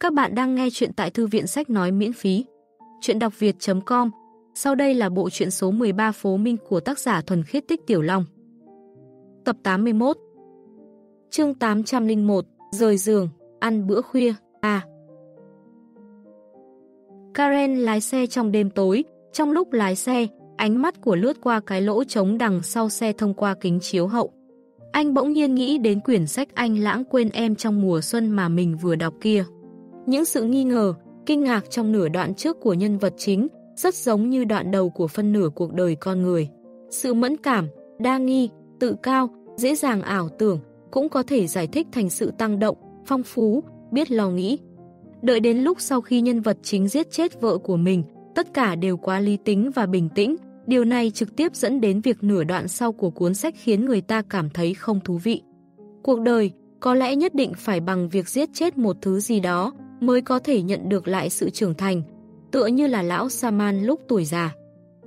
Các bạn đang nghe chuyện tại thư viện sách nói miễn phí. Chuyện đọc việt.com Sau đây là bộ truyện số 13 Phố Minh của tác giả Thuần Khiết Tích Tiểu Long. Tập 81 Chương 801 Rời giường, ăn bữa khuya, à Karen lái xe trong đêm tối, trong lúc lái xe, ánh mắt của lướt qua cái lỗ trống đằng sau xe thông qua kính chiếu hậu. Anh bỗng nhiên nghĩ đến quyển sách anh lãng quên em trong mùa xuân mà mình vừa đọc kia. Những sự nghi ngờ, kinh ngạc trong nửa đoạn trước của nhân vật chính rất giống như đoạn đầu của phân nửa cuộc đời con người. Sự mẫn cảm, đa nghi, tự cao, dễ dàng ảo tưởng cũng có thể giải thích thành sự tăng động, phong phú, biết lo nghĩ. Đợi đến lúc sau khi nhân vật chính giết chết vợ của mình, tất cả đều quá lý tính và bình tĩnh, điều này trực tiếp dẫn đến việc nửa đoạn sau của cuốn sách khiến người ta cảm thấy không thú vị. Cuộc đời có lẽ nhất định phải bằng việc giết chết một thứ gì đó, mới có thể nhận được lại sự trưởng thành, tựa như là lão Saman lúc tuổi già.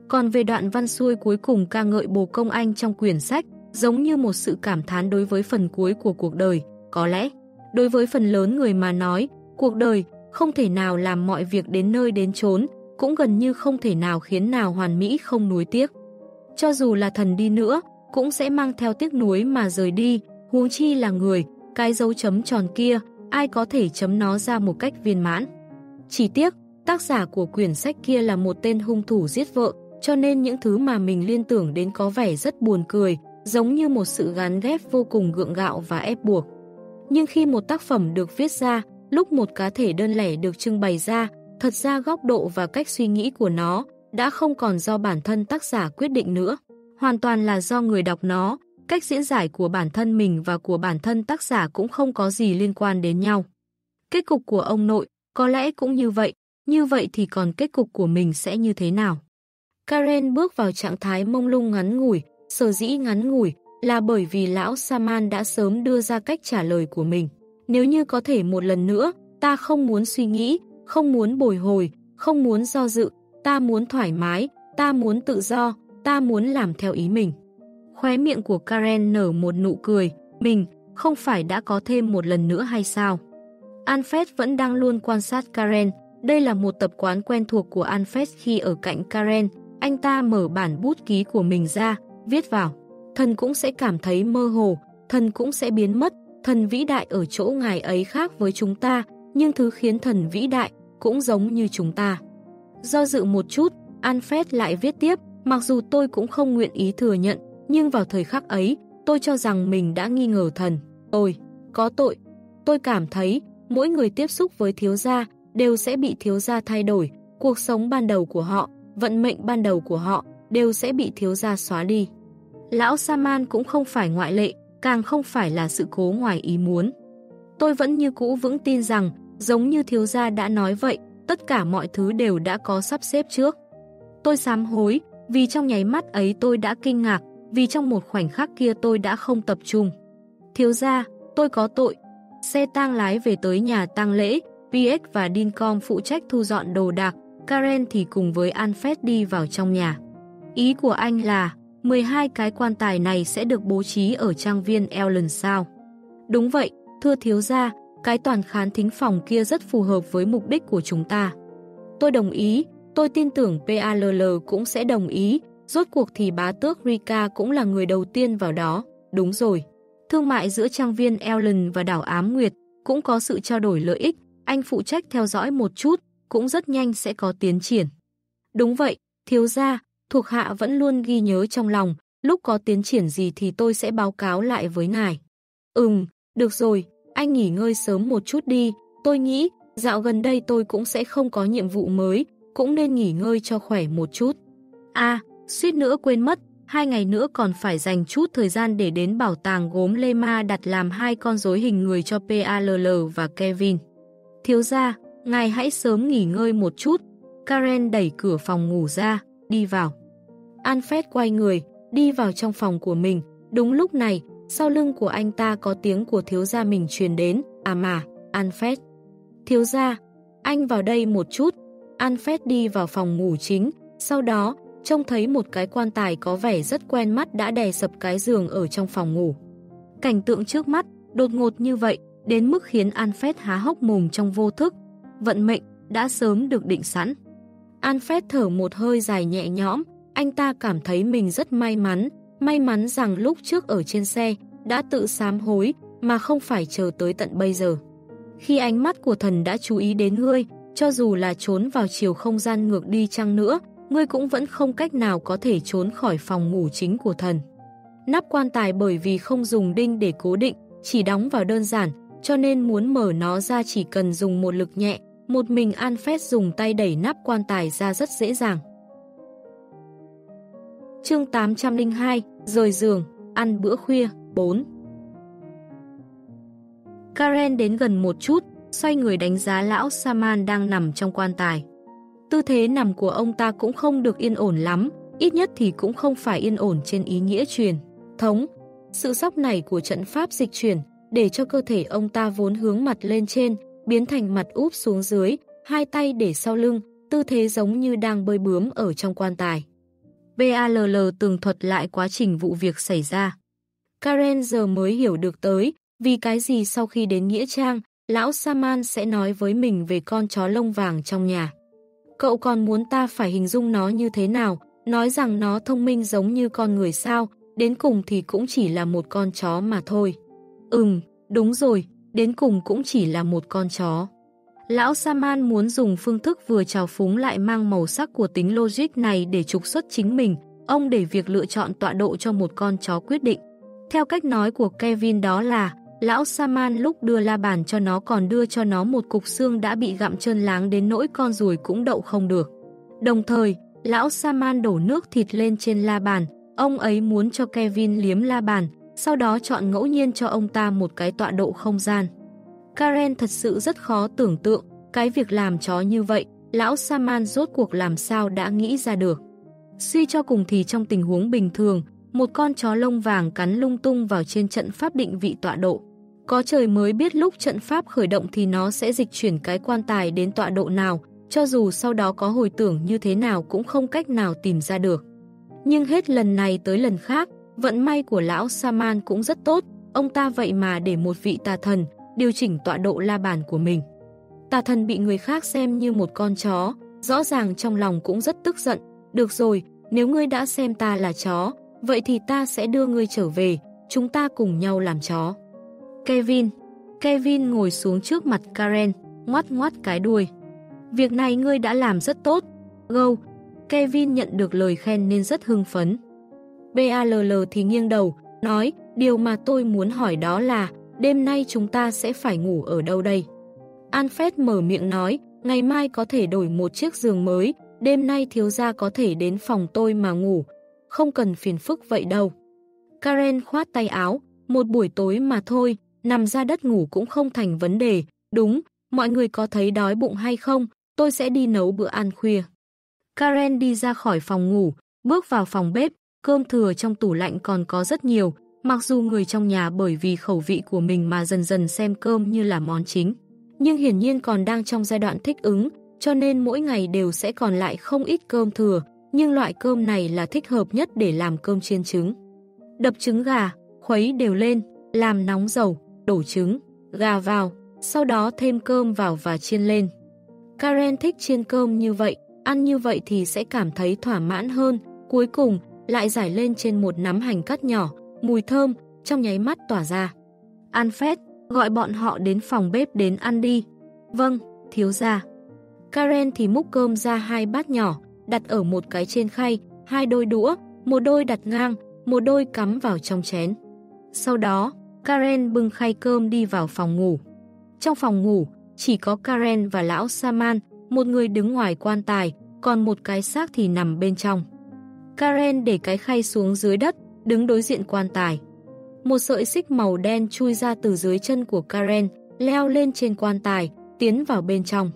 Còn về đoạn văn xuôi cuối cùng ca ngợi bồ công anh trong quyển sách, giống như một sự cảm thán đối với phần cuối của cuộc đời, có lẽ. Đối với phần lớn người mà nói, cuộc đời không thể nào làm mọi việc đến nơi đến chốn, cũng gần như không thể nào khiến nào hoàn mỹ không nuối tiếc. Cho dù là thần đi nữa, cũng sẽ mang theo tiếc nuối mà rời đi, huống chi là người, cái dấu chấm tròn kia, ai có thể chấm nó ra một cách viên mãn. Chỉ tiếc, tác giả của quyển sách kia là một tên hung thủ giết vợ, cho nên những thứ mà mình liên tưởng đến có vẻ rất buồn cười, giống như một sự gắn ghép vô cùng gượng gạo và ép buộc. Nhưng khi một tác phẩm được viết ra, lúc một cá thể đơn lẻ được trưng bày ra, thật ra góc độ và cách suy nghĩ của nó đã không còn do bản thân tác giả quyết định nữa, hoàn toàn là do người đọc nó, cách diễn giải của bản thân mình và của bản thân tác giả cũng không có gì liên quan đến nhau. Kết cục của ông nội có lẽ cũng như vậy, như vậy thì còn kết cục của mình sẽ như thế nào? Karen bước vào trạng thái mông lung ngắn ngủi, sở dĩ ngắn ngủi là bởi vì lão Saman đã sớm đưa ra cách trả lời của mình. Nếu như có thể một lần nữa, ta không muốn suy nghĩ, không muốn bồi hồi, không muốn do dự, ta muốn thoải mái, ta muốn tự do, ta muốn làm theo ý mình. Khóe miệng của Karen nở một nụ cười, mình không phải đã có thêm một lần nữa hay sao? Alfred vẫn đang luôn quan sát Karen, đây là một tập quán quen thuộc của Alfred khi ở cạnh Karen, anh ta mở bản bút ký của mình ra, viết vào. Thần cũng sẽ cảm thấy mơ hồ, thần cũng sẽ biến mất, thần vĩ đại ở chỗ ngài ấy khác với chúng ta, nhưng thứ khiến thần vĩ đại cũng giống như chúng ta. Do dự một chút, Alfred lại viết tiếp, mặc dù tôi cũng không nguyện ý thừa nhận, nhưng vào thời khắc ấy, tôi cho rằng mình đã nghi ngờ thần. Tôi, có tội. Tôi cảm thấy, mỗi người tiếp xúc với thiếu gia đều sẽ bị thiếu gia thay đổi, cuộc sống ban đầu của họ, vận mệnh ban đầu của họ đều sẽ bị thiếu gia xóa đi. Lão Saman cũng không phải ngoại lệ, càng không phải là sự cố ngoài ý muốn. Tôi vẫn như cũ vững tin rằng, giống như thiếu gia đã nói vậy, tất cả mọi thứ đều đã có sắp xếp trước. Tôi sám hối, vì trong nháy mắt ấy tôi đã kinh ngạc, vì trong một khoảnh khắc kia tôi đã không tập trung. Thiếu gia, tôi có tội. Xe tang lái về tới nhà tang lễ, PX và Dincom phụ trách thu dọn đồ đạc, Karen thì cùng với Alfred đi vào trong nhà. Ý của anh là 12 cái quan tài này sẽ được bố trí ở trang viên Ellen sao? Đúng vậy, thưa thiếu gia, cái toàn khán thính phòng kia rất phù hợp với mục đích của chúng ta. Tôi đồng ý, tôi tin tưởng PALL cũng sẽ đồng ý, Rốt cuộc thì bá tước Rika cũng là người đầu tiên vào đó. Đúng rồi. Thương mại giữa trang viên Ellen và đảo Ám Nguyệt cũng có sự trao đổi lợi ích. Anh phụ trách theo dõi một chút, cũng rất nhanh sẽ có tiến triển. Đúng vậy, thiếu gia, thuộc hạ vẫn luôn ghi nhớ trong lòng, lúc có tiến triển gì thì tôi sẽ báo cáo lại với ngài. Ừm, được rồi, anh nghỉ ngơi sớm một chút đi, tôi nghĩ dạo gần đây tôi cũng sẽ không có nhiệm vụ mới, cũng nên nghỉ ngơi cho khỏe một chút. À, suýt nữa quên mất, hai ngày nữa còn phải dành chút thời gian để đến bảo tàng gốm Lê Ma đặt làm hai con rối hình người cho PALL và Kevin. Thiếu gia, ngài hãy sớm nghỉ ngơi một chút. Karen đẩy cửa phòng ngủ ra, đi vào. Alfred quay người, đi vào trong phòng của mình. Đúng lúc này, sau lưng của anh ta có tiếng của thiếu gia mình truyền đến. À mà, Alfred. Thiếu gia, anh vào đây một chút. Alfred đi vào phòng ngủ chính, sau đó trông thấy một cái quan tài có vẻ rất quen mắt đã đè sập cái giường ở trong phòng ngủ. Cảnh tượng trước mắt, đột ngột như vậy, đến mức khiến Anfet há hốc mồm trong vô thức, vận mệnh đã sớm được định sẵn. Anfet thở một hơi dài nhẹ nhõm, anh ta cảm thấy mình rất may mắn, may mắn rằng lúc trước ở trên xe đã tự sám hối mà không phải chờ tới tận bây giờ. Khi ánh mắt của thần đã chú ý đến ngươi, cho dù là trốn vào chiều không gian ngược đi chăng nữa, ngươi cũng vẫn không cách nào có thể trốn khỏi phòng ngủ chính của thần. Nắp quan tài bởi vì không dùng đinh để cố định, chỉ đóng vào đơn giản, cho nên muốn mở nó ra chỉ cần dùng một lực nhẹ, một mình An phết dùng tay đẩy nắp quan tài ra rất dễ dàng. Chương 802, rời giường, ăn bữa khuya, 4 Karen đến gần một chút, xoay người đánh giá lão Saman đang nằm trong quan tài. Tư thế nằm của ông ta cũng không được yên ổn lắm, ít nhất thì cũng không phải yên ổn trên ý nghĩa truyền. Thống, sự sóc này của trận pháp dịch chuyển, để cho cơ thể ông ta vốn hướng mặt lên trên, biến thành mặt úp xuống dưới, hai tay để sau lưng, tư thế giống như đang bơi bướm ở trong quan tài. BALL tường thuật lại quá trình vụ việc xảy ra. Karen giờ mới hiểu được tới, vì cái gì sau khi đến Nghĩa Trang, lão Saman sẽ nói với mình về con chó lông vàng trong nhà. Cậu còn muốn ta phải hình dung nó như thế nào, nói rằng nó thông minh giống như con người sao, đến cùng thì cũng chỉ là một con chó mà thôi. Ừm, đúng rồi, đến cùng cũng chỉ là một con chó. Lão Saman muốn dùng phương thức vừa trào phúng lại mang màu sắc của tính logic này để trục xuất chính mình, ông để việc lựa chọn tọa độ cho một con chó quyết định. Theo cách nói của Kevin đó là, lão Saman lúc đưa la bàn cho nó còn đưa cho nó một cục xương đã bị gặm trơn láng đến nỗi con ruồi cũng đậu không được. Đồng thời, lão Saman đổ nước thịt lên trên la bàn, ông ấy muốn cho Kevin liếm la bàn, sau đó chọn ngẫu nhiên cho ông ta một cái tọa độ không gian. Karen thật sự rất khó tưởng tượng, cái việc làm chó như vậy, lão Saman rốt cuộc làm sao đã nghĩ ra được. Suy cho cùng thì trong tình huống bình thường, một con chó lông vàng cắn lung tung vào trên trận pháp định vị tọa độ. Có trời mới biết lúc trận pháp khởi động thì nó sẽ dịch chuyển cái quan tài đến tọa độ nào, cho dù sau đó có hồi tưởng như thế nào cũng không cách nào tìm ra được. Nhưng hết lần này tới lần khác, vận may của lão Saman cũng rất tốt, ông ta vậy mà để một vị tà thần điều chỉnh tọa độ la bàn của mình. Tà thần bị người khác xem như một con chó, rõ ràng trong lòng cũng rất tức giận. Được rồi, nếu ngươi đã xem ta là chó, vậy thì ta sẽ đưa ngươi trở về, chúng ta cùng nhau làm chó. Kevin Kevin ngồi xuống trước mặt Karen, ngoắt ngoắt cái đuôi. Việc này ngươi đã làm rất tốt. Go, Kevin nhận được lời khen nên rất hưng phấn. BALL thì nghiêng đầu, nói, điều mà tôi muốn hỏi đó là, đêm nay chúng ta sẽ phải ngủ ở đâu đây? Alfred mở miệng nói, ngày mai có thể đổi một chiếc giường mới, đêm nay thiếu gia có thể đến phòng tôi mà ngủ, không cần phiền phức vậy đâu. Karen khoát tay áo, một buổi tối mà thôi, nằm ra đất ngủ cũng không thành vấn đề, đúng, mọi người có thấy đói bụng hay không, tôi sẽ đi nấu bữa ăn khuya. Karen đi ra khỏi phòng ngủ, bước vào phòng bếp, cơm thừa trong tủ lạnh còn có rất nhiều, mặc dù người trong nhà bởi vì khẩu vị của mình mà dần dần xem cơm như là món chính. Nhưng hiển nhiên còn đang trong giai đoạn thích ứng, cho nên mỗi ngày đều sẽ còn lại không ít cơm thừa, nhưng loại cơm này là thích hợp nhất để làm cơm chiên trứng. Đập trứng gà, khuấy đều lên, làm nóng dầu, đổ trứng, gà vào, sau đó thêm cơm vào và chiên lên. Karen thích chiên cơm như vậy, ăn như vậy thì sẽ cảm thấy thỏa mãn hơn, cuối cùng lại giải lên trên một nắm hành cắt nhỏ, mùi thơm, trong nháy mắt tỏa ra. Ăn phét, gọi bọn họ đến phòng bếp đến ăn đi. Vâng, thiếu gia. Karen thì múc cơm ra hai bát nhỏ, đặt ở một cái trên khay, hai đôi đũa, một đôi đặt ngang, một đôi cắm vào trong chén. Sau đó, Karen bưng khay cơm đi vào phòng ngủ. Trong phòng ngủ, chỉ có Karen và lão Saman, một người đứng ngoài quan tài, còn một cái xác thì nằm bên trong. Karen để cái khay xuống dưới đất, đứng đối diện quan tài. Một sợi xích màu đen chui ra từ dưới chân của Karen, leo lên trên quan tài, tiến vào bên trong.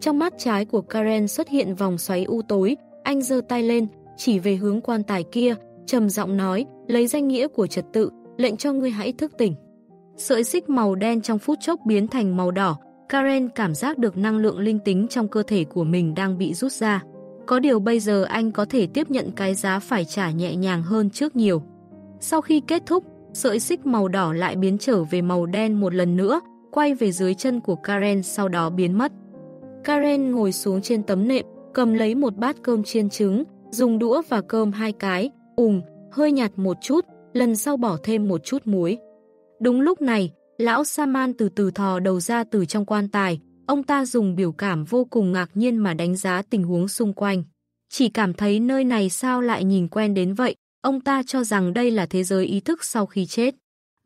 Trong mắt trái của Karen xuất hiện vòng xoáy u tối, anh giơ tay lên, chỉ về hướng quan tài kia, trầm giọng nói, lấy danh nghĩa của trật tự, lệnh cho ngươi hãy thức tỉnh. Sợi xích màu đen trong phút chốc biến thành màu đỏ, Karen cảm giác được năng lượng linh tính trong cơ thể của mình đang bị rút ra. Có điều bây giờ anh có thể tiếp nhận cái giá phải trả nhẹ nhàng hơn trước nhiều. Sau khi kết thúc, sợi xích màu đỏ lại biến trở về màu đen một lần nữa, quay về dưới chân của Karen sau đó biến mất. Karen ngồi xuống trên tấm nệm, cầm lấy một bát cơm chiên trứng, dùng đũa và cơm hai cái, ủng, hơi nhạt một chút, lần sau bỏ thêm một chút muối. Đúng lúc này, lão Saman từ từ thò đầu ra từ trong quan tài, ông ta dùng biểu cảm vô cùng ngạc nhiên mà đánh giá tình huống xung quanh. Chỉ cảm thấy nơi này sao lại nhìn quen đến vậy, ông ta cho rằng đây là thế giới ý thức sau khi chết.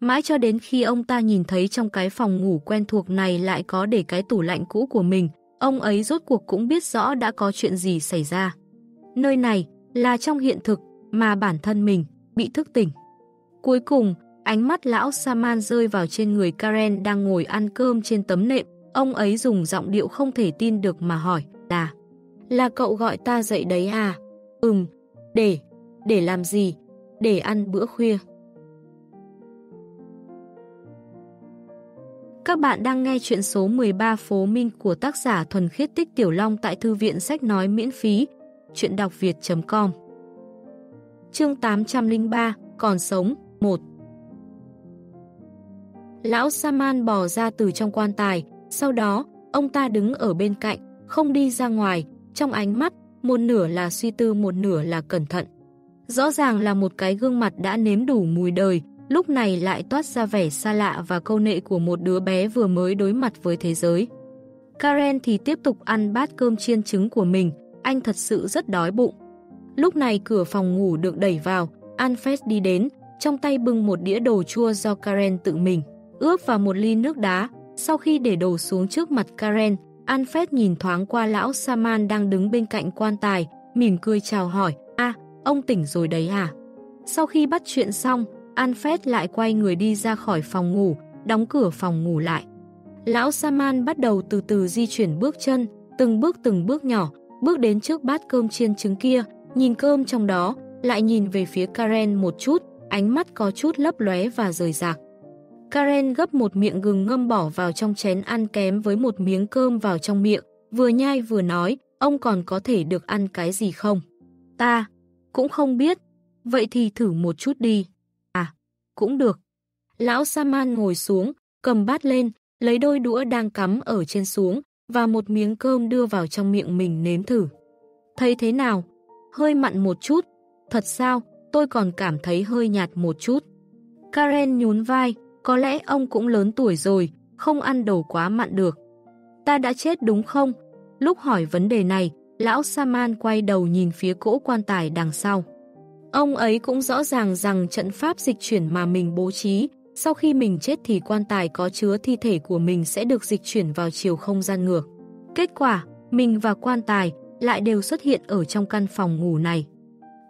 Mãi cho đến khi ông ta nhìn thấy trong cái phòng ngủ quen thuộc này lại có để cái tủ lạnh cũ của mình, ông ấy rốt cuộc cũng biết rõ đã có chuyện gì xảy ra. Nơi này là trong hiện thực mà bản thân mình bị thức tỉnh. Cuối cùng, ánh mắt lão Saman rơi vào trên người Karen đang ngồi ăn cơm trên tấm nệm. Ông ấy dùng giọng điệu không thể tin được mà hỏi, là, là cậu gọi ta dậy đấy à? Ừm, để, để làm gì? Để ăn bữa khuya. Các bạn đang nghe chuyện số 13 Phố Minh của tác giả Thuần Khiết Tích Tiểu Long tại Thư viện Sách Nói miễn phí, chuyện đọc việt.com Chương 803, Còn sống, 1 Lão Saman bò ra từ trong quan tài, sau đó, ông ta đứng ở bên cạnh, không đi ra ngoài, trong ánh mắt, một nửa là suy tư một nửa là cẩn thận. Rõ ràng là một cái gương mặt đã nếm đủ mùi đời, lúc này lại toát ra vẻ xa lạ và câu nệ của một đứa bé vừa mới đối mặt với thế giới. Karen thì tiếp tục ăn bát cơm chiên trứng của mình, anh thật sự rất đói bụng. Lúc này cửa phòng ngủ được đẩy vào, Alfred đi đến, trong tay bưng một đĩa đồ chua do Karen tự mình, ướp vào một ly nước đá. Sau khi để đồ xuống trước mặt Karen, Alfred nhìn thoáng qua lão Saman đang đứng bên cạnh quan tài, mỉm cười chào hỏi, a ông tỉnh rồi đấy à? Sau khi bắt chuyện xong, Alfred lại quay người đi ra khỏi phòng ngủ, đóng cửa phòng ngủ lại. Lão Saman bắt đầu từ từ di chuyển bước chân, từng bước từng bước nhỏ, bước đến trước bát cơm chiên trứng kia, nhìn cơm trong đó, lại nhìn về phía Karen một chút, ánh mắt có chút lấp lóe và rời rạc. Karen gấp một miệng gừng ngâm bỏ vào trong chén ăn kém với một miếng cơm vào trong miệng, vừa nhai vừa nói, ông còn có thể được ăn cái gì không? Ta, cũng không biết, vậy thì thử một chút đi. À, cũng được. Lão Saman ngồi xuống, cầm bát lên, lấy đôi đũa đang cắm ở trên xuống, và một miếng cơm đưa vào trong miệng mình nếm thử. Thấy thế nào? Hơi mặn một chút. Thật sao? Tôi còn cảm thấy hơi nhạt một chút. Karen nhún vai, có lẽ ông cũng lớn tuổi rồi, không ăn đồ quá mặn được. Ta đã chết đúng không? Lúc hỏi vấn đề này, lão Saman quay đầu nhìn phía cỗ quan tài đằng sau. Ông ấy cũng rõ ràng rằng trận pháp dịch chuyển mà mình bố trí, sau khi mình chết thì quan tài có chứa thi thể của mình sẽ được dịch chuyển vào chiều không gian ngược. Kết quả, mình và quan tài lại đều xuất hiện ở trong căn phòng ngủ này.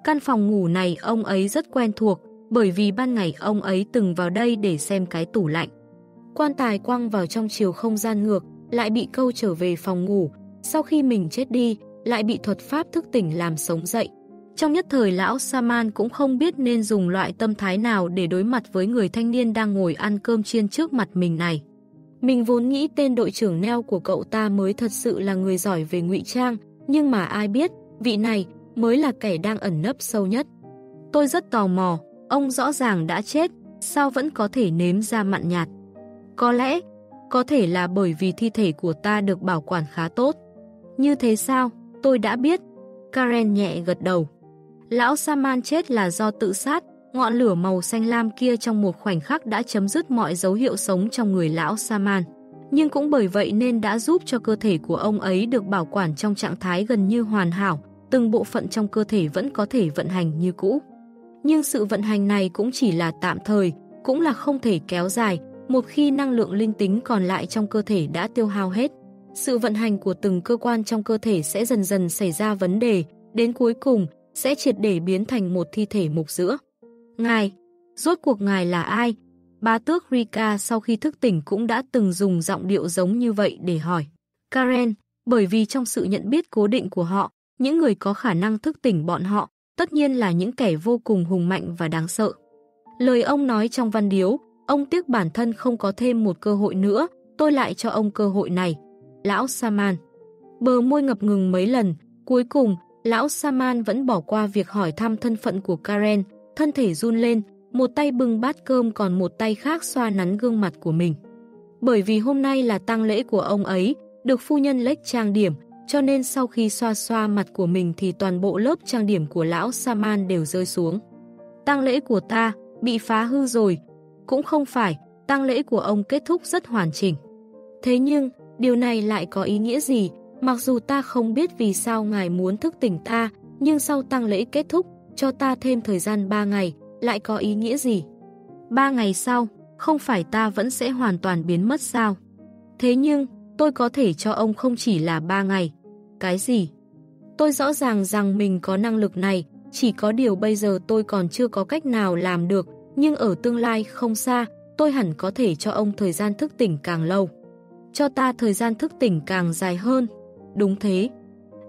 Căn phòng ngủ này ông ấy rất quen thuộc, bởi vì ban ngày ông ấy từng vào đây để xem cái tủ lạnh. Quan tài quăng vào trong chiều không gian ngược, lại bị câu trở về phòng ngủ, sau khi mình chết đi, lại bị thuật pháp thức tỉnh làm sống dậy. Trong nhất thời lão Saman cũng không biết nên dùng loại tâm thái nào để đối mặt với người thanh niên đang ngồi ăn cơm chiên trước mặt mình này. Mình vốn nghĩ tên đội trưởng neo của cậu ta mới thật sự là người giỏi về ngụy trang, nhưng mà ai biết, vị này mới là kẻ đang ẩn nấp sâu nhất. Tôi rất tò mò, ông rõ ràng đã chết, sao vẫn có thể nếm ra mặn nhạt? Có lẽ, có thể là bởi vì thi thể của ta được bảo quản khá tốt. Như thế sao? Tôi đã biết. Karen nhẹ gật đầu. Lão Saman chết là do tự sát, ngọn lửa màu xanh lam kia trong một khoảnh khắc đã chấm dứt mọi dấu hiệu sống trong người lão Saman. Nhưng cũng bởi vậy nên đã giúp cho cơ thể của ông ấy được bảo quản trong trạng thái gần như hoàn hảo, từng bộ phận trong cơ thể vẫn có thể vận hành như cũ. Nhưng sự vận hành này cũng chỉ là tạm thời, cũng là không thể kéo dài, một khi năng lượng linh tính còn lại trong cơ thể đã tiêu hao hết. Sự vận hành của từng cơ quan trong cơ thể sẽ dần dần xảy ra vấn đề, đến cuối cùng sẽ triệt để biến thành một thi thể mục giữa. Ngài, rốt cuộc ngài là ai? Bá tước Rika sau khi thức tỉnh cũng đã từng dùng giọng điệu giống như vậy để hỏi. Karen, bởi vì trong sự nhận biết cố định của họ, những người có khả năng thức tỉnh bọn họ, tất nhiên là những kẻ vô cùng hùng mạnh và đáng sợ. Lời ông nói trong văn điếu, ông tiếc bản thân không có thêm một cơ hội nữa, tôi lại cho ông cơ hội này. Lão Saman. Bờ môi ngập ngừng mấy lần, cuối cùng, lão Saman vẫn bỏ qua việc hỏi thăm thân phận của Karen, thân thể run lên, một tay bưng bát cơm còn một tay khác xoa nắn gương mặt của mình. Bởi vì hôm nay là tang lễ của ông ấy, được phu nhân lếch trang điểm, cho nên sau khi xoa xoa mặt của mình thì toàn bộ lớp trang điểm của lão Saman đều rơi xuống. tang lễ của ta bị phá hư rồi. Cũng không phải, tang lễ của ông kết thúc rất hoàn chỉnh. Thế nhưng, điều này lại có ý nghĩa gì? Mặc dù ta không biết vì sao ngài muốn thức tỉnh ta, nhưng sau tang lễ kết thúc, cho ta thêm thời gian 3 ngày, lại có ý nghĩa gì? 3 ngày sau, không phải ta vẫn sẽ hoàn toàn biến mất sao? Thế nhưng, tôi có thể cho ông không chỉ là 3 ngày. Cái gì? Tôi rõ ràng rằng mình có năng lực này, chỉ có điều bây giờ tôi còn chưa có cách nào làm được, nhưng ở tương lai không xa, tôi hẳn có thể cho ông thời gian thức tỉnh càng lâu. Cho ta thời gian thức tỉnh càng dài hơn. Đúng thế.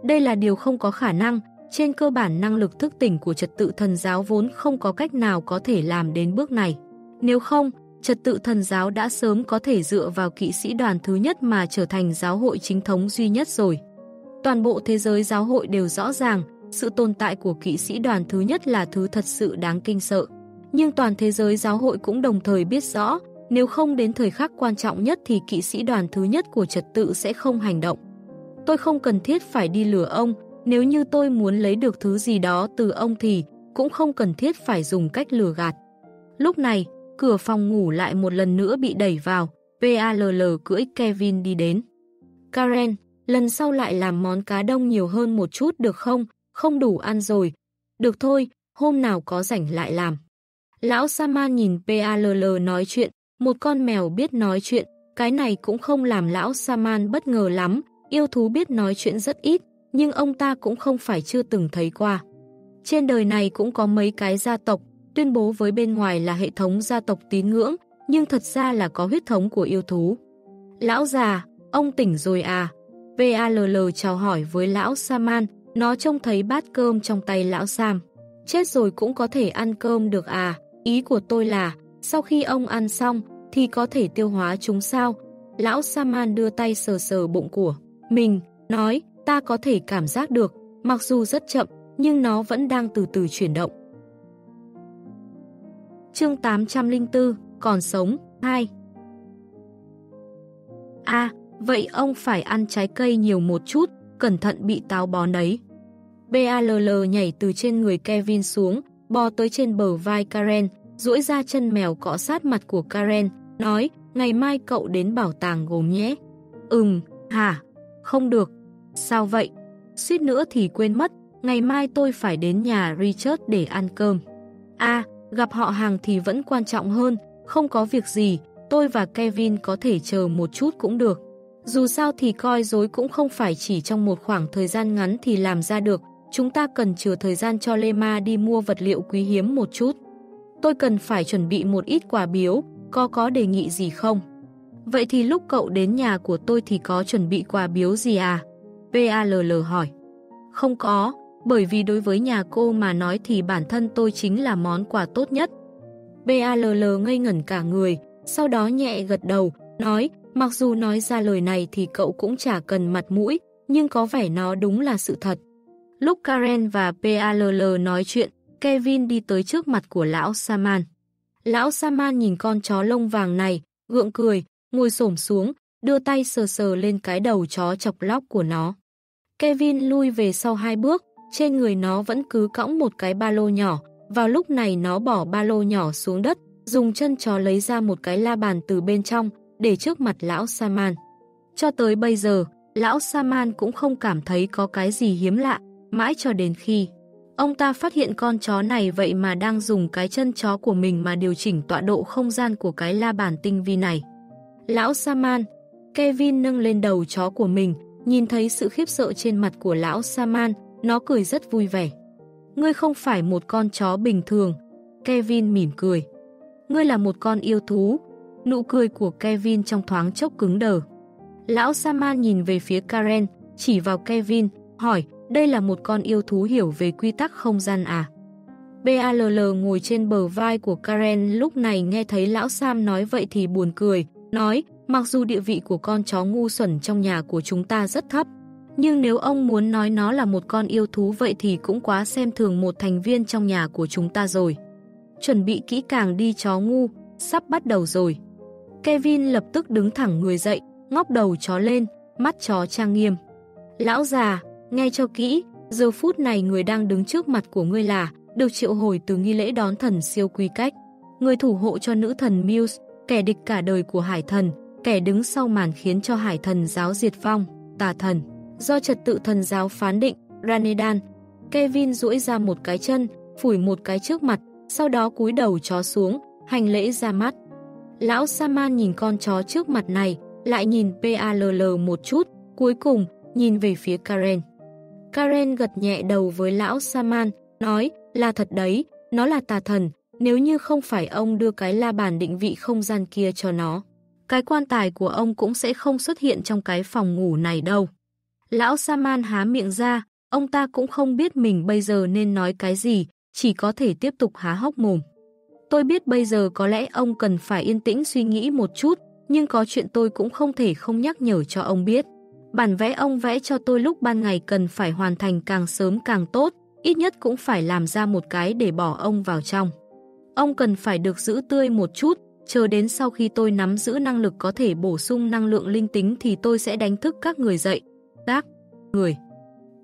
Đây là điều không có khả năng, trên cơ bản năng lực thức tỉnh của trật tự thần giáo vốn không có cách nào có thể làm đến bước này. Nếu không, trật tự thần giáo đã sớm có thể dựa vào kỵ sĩ đoàn thứ nhất mà trở thành giáo hội chính thống duy nhất rồi. Toàn bộ thế giới giáo hội đều rõ ràng, sự tồn tại của kỵ sĩ đoàn thứ nhất là thứ thật sự đáng kinh sợ. Nhưng toàn thế giới giáo hội cũng đồng thời biết rõ, nếu không đến thời khắc quan trọng nhất thì kỵ sĩ đoàn thứ nhất của trật tự sẽ không hành động. Tôi không cần thiết phải đi lừa ông, nếu như tôi muốn lấy được thứ gì đó từ ông thì cũng không cần thiết phải dùng cách lừa gạt. Lúc này, cửa phòng ngủ lại một lần nữa bị đẩy vào, PALL cưỡi Kevin đi đến. Karen, lần sau lại làm món cá đông nhiều hơn một chút được không? Không đủ ăn rồi. Được thôi, hôm nào có rảnh lại làm. Lão Saman nhìn PALL nói chuyện, một con mèo biết nói chuyện, cái này cũng không làm lão Saman bất ngờ lắm, yêu thú biết nói chuyện rất ít, nhưng ông ta cũng không phải chưa từng thấy qua. Trên đời này cũng có mấy cái gia tộc, tuyên bố với bên ngoài là hệ thống gia tộc tín ngưỡng, nhưng thật ra là có huyết thống của yêu thú. Lão già, ông tỉnh rồi à? VALL chào hỏi với lão Saman, nó trông thấy bát cơm trong tay lão Sam. Chết rồi cũng có thể ăn cơm được à? Ý của tôi là, sau khi ông ăn xong, thì có thể tiêu hóa chúng sao? Lão Saman đưa tay sờ sờ bụng của mình, nói, ta có thể cảm giác được, mặc dù rất chậm, nhưng nó vẫn đang từ từ chuyển động. Chương 804, còn sống, 2 A, à, vậy ông phải ăn trái cây nhiều một chút, cẩn thận bị táo bón đấy. BALL nhảy từ trên người Kevin xuống, bò tới trên bờ vai Karen, duỗi ra chân mèo cọ sát mặt của Karen, nói, ngày mai cậu đến bảo tàng gồm nhé. Ừm, hả? Không được. Sao vậy? Suýt nữa thì quên mất, ngày mai tôi phải đến nhà Richard để ăn cơm. À, gặp họ hàng thì vẫn quan trọng hơn, không có việc gì, tôi và Kevin có thể chờ một chút cũng được. Dù sao thì coi dối cũng không phải chỉ trong một khoảng thời gian ngắn thì làm ra được, chúng ta cần chừa thời gian cho Lema đi mua vật liệu quý hiếm một chút. Tôi cần phải chuẩn bị một ít quà biếu, có có đề nghị gì không? Vậy thì lúc cậu đến nhà của tôi thì có chuẩn bị quà biếu gì à? PALL hỏi. Không có, bởi vì đối với nhà cô mà nói thì bản thân tôi chính là món quà tốt nhất. PALL ngây ngẩn cả người, sau đó nhẹ gật đầu, nói, mặc dù nói ra lời này thì cậu cũng chả cần mặt mũi, nhưng có vẻ nó đúng là sự thật. Lúc Karen và PALL nói chuyện, Kevin đi tới trước mặt của lão Saman. Lão Saman nhìn con chó lông vàng này, gượng cười, ngồi xổm xuống, đưa tay sờ sờ lên cái đầu chó chọc lóc của nó. Kevin lui về sau hai bước, trên người nó vẫn cứ cõng một cái ba lô nhỏ. Vào lúc này nó bỏ ba lô nhỏ xuống đất, dùng chân chó lấy ra một cái la bàn từ bên trong, để trước mặt lão Saman. Cho tới bây giờ, lão Saman cũng không cảm thấy có cái gì hiếm lạ, mãi cho đến khi ông ta phát hiện con chó này vậy mà đang dùng cái chân chó của mình mà điều chỉnh tọa độ không gian của cái la bàn tinh vi này. Lão Saman, Kevin nâng lên đầu chó của mình, nhìn thấy sự khiếp sợ trên mặt của lão Saman, nó cười rất vui vẻ. Ngươi không phải một con chó bình thường. Kevin mỉm cười. Ngươi là một con yêu thú. Nụ cười của Kevin trong thoáng chốc cứng đờ. Lão Saman nhìn về phía Karen, chỉ vào Kevin, hỏi, đây là một con yêu thú hiểu về quy tắc không gian à? BALL ngồi trên bờ vai của Karen lúc này nghe thấy lão Sam nói vậy thì buồn cười, nói, mặc dù địa vị của con chó ngu xuẩn trong nhà của chúng ta rất thấp, nhưng nếu ông muốn nói nó là một con yêu thú vậy thì cũng quá xem thường một thành viên trong nhà của chúng ta rồi. Chuẩn bị kỹ càng đi chó ngu, sắp bắt đầu rồi. Kevin lập tức đứng thẳng người dậy, ngóc đầu chó lên, mắt chó trang nghiêm. Lão già, nghe cho kỹ, giờ phút này người đang đứng trước mặt của ngươi là, được triệu hồi từ nghi lễ đón thần siêu quy cách. Người thủ hộ cho nữ thần Muse, kẻ địch cả đời của hải thần, kẻ đứng sau màn khiến cho hải thần giáo diệt vong, tà thần. Do trật tự thần giáo phán định, Ranedan, Kevin duỗi ra một cái chân, phủi một cái trước mặt, sau đó cúi đầu chó xuống, hành lễ ra mắt. Lão Saman nhìn con chó trước mặt này, lại nhìn PALL một chút, cuối cùng nhìn về phía Karen. Karen gật nhẹ đầu với lão Saman, nói là thật đấy, nó là tà thần, nếu như không phải ông đưa cái la bàn định vị không gian kia cho nó. Cái quan tài của ông cũng sẽ không xuất hiện trong cái phòng ngủ này đâu. Lão Saman há miệng ra, ông ta cũng không biết mình bây giờ nên nói cái gì, chỉ có thể tiếp tục há hốc mồm. Tôi biết bây giờ có lẽ ông cần phải yên tĩnh suy nghĩ một chút, nhưng có chuyện tôi cũng không thể không nhắc nhở cho ông biết. Bản vẽ ông vẽ cho tôi lúc ban ngày cần phải hoàn thành càng sớm càng tốt, ít nhất cũng phải làm ra một cái để bỏ ông vào trong. Ông cần phải được giữ tươi một chút, chờ đến sau khi tôi nắm giữ năng lực có thể bổ sung năng lượng linh tính thì tôi sẽ đánh thức các người dậy tác, người.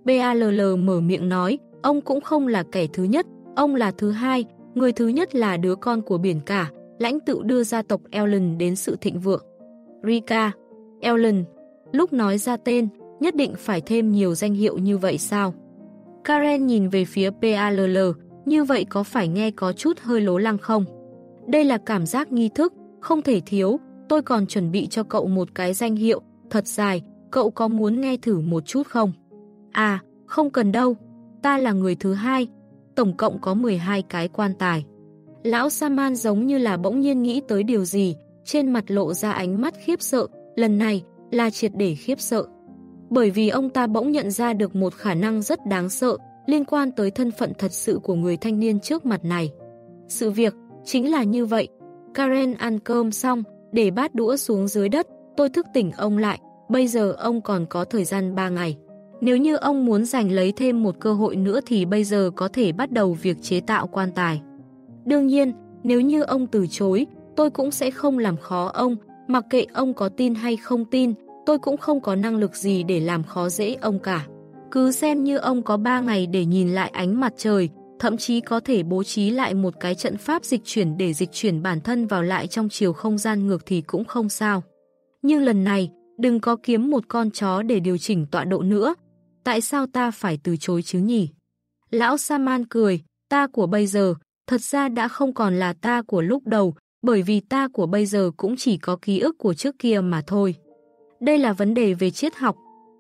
BALL mở miệng nói, ông cũng không là kẻ thứ nhất, ông là thứ hai, người thứ nhất là đứa con của biển cả, lãnh tự đưa gia tộc Ellen đến sự thịnh vượng. Rika, Ellen, lúc nói ra tên, nhất định phải thêm nhiều danh hiệu như vậy sao? Karen nhìn về phía PALL, như vậy có phải nghe có chút hơi lố lăng không? Đây là cảm giác nghi thức, không thể thiếu, tôi còn chuẩn bị cho cậu một cái danh hiệu, thật dài, cậu có muốn nghe thử một chút không? À, không cần đâu, ta là người thứ hai, tổng cộng có 12 cái quan tài. Lão Saman giống như là bỗng nhiên nghĩ tới điều gì, trên mặt lộ ra ánh mắt khiếp sợ, lần này là triệt để khiếp sợ. Bởi vì ông ta bỗng nhận ra được một khả năng rất đáng sợ liên quan tới thân phận thật sự của người thanh niên trước mặt này. Sự việc chính là như vậy. Karen ăn cơm xong, để bát đũa xuống dưới đất, tôi thức tỉnh ông lại, bây giờ ông còn có thời gian 3 ngày. Nếu như ông muốn giành lấy thêm một cơ hội nữa thì bây giờ có thể bắt đầu việc chế tạo quan tài. Đương nhiên, nếu như ông từ chối, tôi cũng sẽ không làm khó ông, mặc kệ ông có tin hay không tin, tôi cũng không có năng lực gì để làm khó dễ ông cả. Cứ xem như ông có 3 ngày để nhìn lại ánh mặt trời, thậm chí có thể bố trí lại một cái trận pháp dịch chuyển để dịch chuyển bản thân vào lại trong chiều không gian ngược thì cũng không sao. Nhưng lần này, đừng có kiếm một con chó để điều chỉnh tọa độ nữa. Tại sao ta phải từ chối chứ nhỉ? Lão Saman cười, ta của bây giờ, thật ra đã không còn là ta của lúc đầu, bởi vì ta của bây giờ cũng chỉ có ký ức của trước kia mà thôi. Đây là vấn đề về triết học.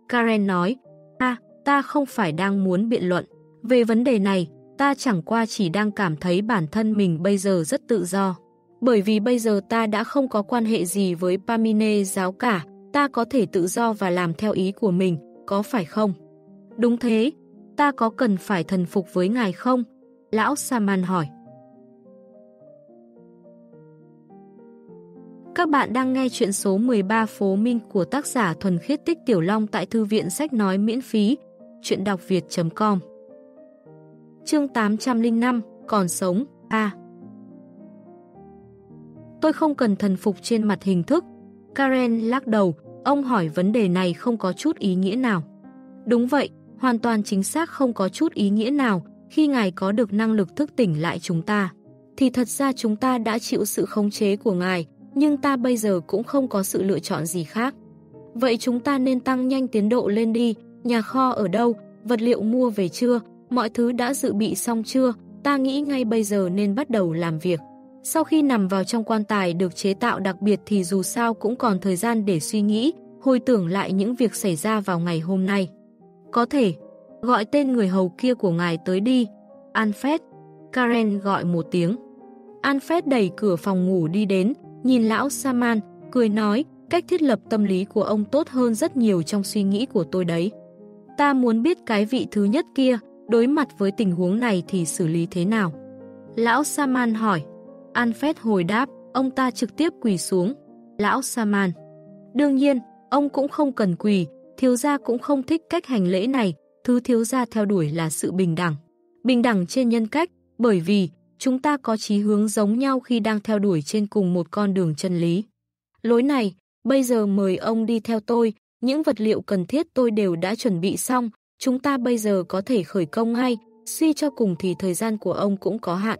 Karen nói, ta, ta không phải đang muốn biện luận. Về vấn đề này, ta chẳng qua chỉ đang cảm thấy bản thân mình bây giờ rất tự do. Bởi vì bây giờ ta đã không có quan hệ gì với Pamine giáo cả, ta có thể tự do và làm theo ý của mình, có phải không? Đúng thế, ta có cần phải thần phục với ngài không? Lão Saman hỏi. Các bạn đang nghe chuyện số 13 Phố Minh của tác giả Thuần Khiết Tích Tiểu Long tại Thư viện Sách Nói miễn phí, chuyện đọc việt.com Chương 805, Còn sống, A Tôi không cần thần phục trên mặt hình thức. Karen lắc đầu, ông hỏi vấn đề này không có chút ý nghĩa nào. Đúng vậy, hoàn toàn chính xác không có chút ý nghĩa nào khi ngài có được năng lực thức tỉnh lại chúng ta. Thì thật ra chúng ta đã chịu sự khống chế của ngài, nhưng ta bây giờ cũng không có sự lựa chọn gì khác. Vậy chúng ta nên tăng nhanh tiến độ lên đi, nhà kho ở đâu, vật liệu mua về chưa, mọi thứ đã dự bị xong chưa, ta nghĩ ngay bây giờ nên bắt đầu làm việc. Sau khi nằm vào trong quan tài được chế tạo đặc biệt thì dù sao cũng còn thời gian để suy nghĩ, hồi tưởng lại những việc xảy ra vào ngày hôm nay. Có thể, gọi tên người hầu kia của ngài tới đi. Alfred, Karen gọi một tiếng. Alfred đẩy cửa phòng ngủ đi đến, nhìn lão Saman, cười nói, cách thiết lập tâm lý của ông tốt hơn rất nhiều trong suy nghĩ của tôi đấy. Ta muốn biết cái vị thứ nhất kia, đối mặt với tình huống này thì xử lý thế nào? Lão Saman hỏi. Alfred hồi đáp, ông ta trực tiếp quỳ xuống. Lão Saman. Đương nhiên, ông cũng không cần quỳ, thiếu gia cũng không thích cách hành lễ này, thứ thiếu gia theo đuổi là sự bình đẳng. Bình đẳng trên nhân cách, bởi vì chúng ta có chí hướng giống nhau khi đang theo đuổi trên cùng một con đường chân lý. Lối này, bây giờ mời ông đi theo tôi, những vật liệu cần thiết tôi đều đã chuẩn bị xong, chúng ta bây giờ có thể khởi công ngay, suy cho cùng thì thời gian của ông cũng có hạn.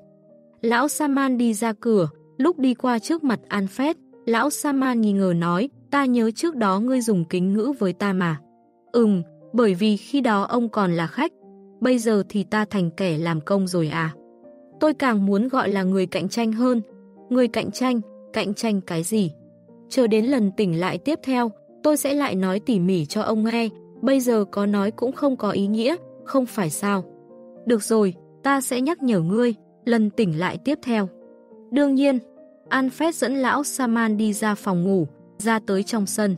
Lão Saman đi ra cửa, lúc đi qua trước mặt Alfred, lão Saman nghi ngờ nói, ta nhớ trước đó ngươi dùng kính ngữ với ta mà. Ừm, bởi vì khi đó ông còn là khách, bây giờ thì ta thành kẻ làm công rồi à. Tôi càng muốn gọi là người cạnh tranh hơn. Người cạnh tranh, cạnh tranh cái gì? Chờ đến lần tỉnh lại tiếp theo, tôi sẽ lại nói tỉ mỉ cho ông nghe, bây giờ có nói cũng không có ý nghĩa, không phải sao. Được rồi, ta sẽ nhắc nhở ngươi, lần tỉnh lại tiếp theo. Đương nhiên, Alfred dẫn lão Saman đi ra phòng ngủ, ra tới trong sân.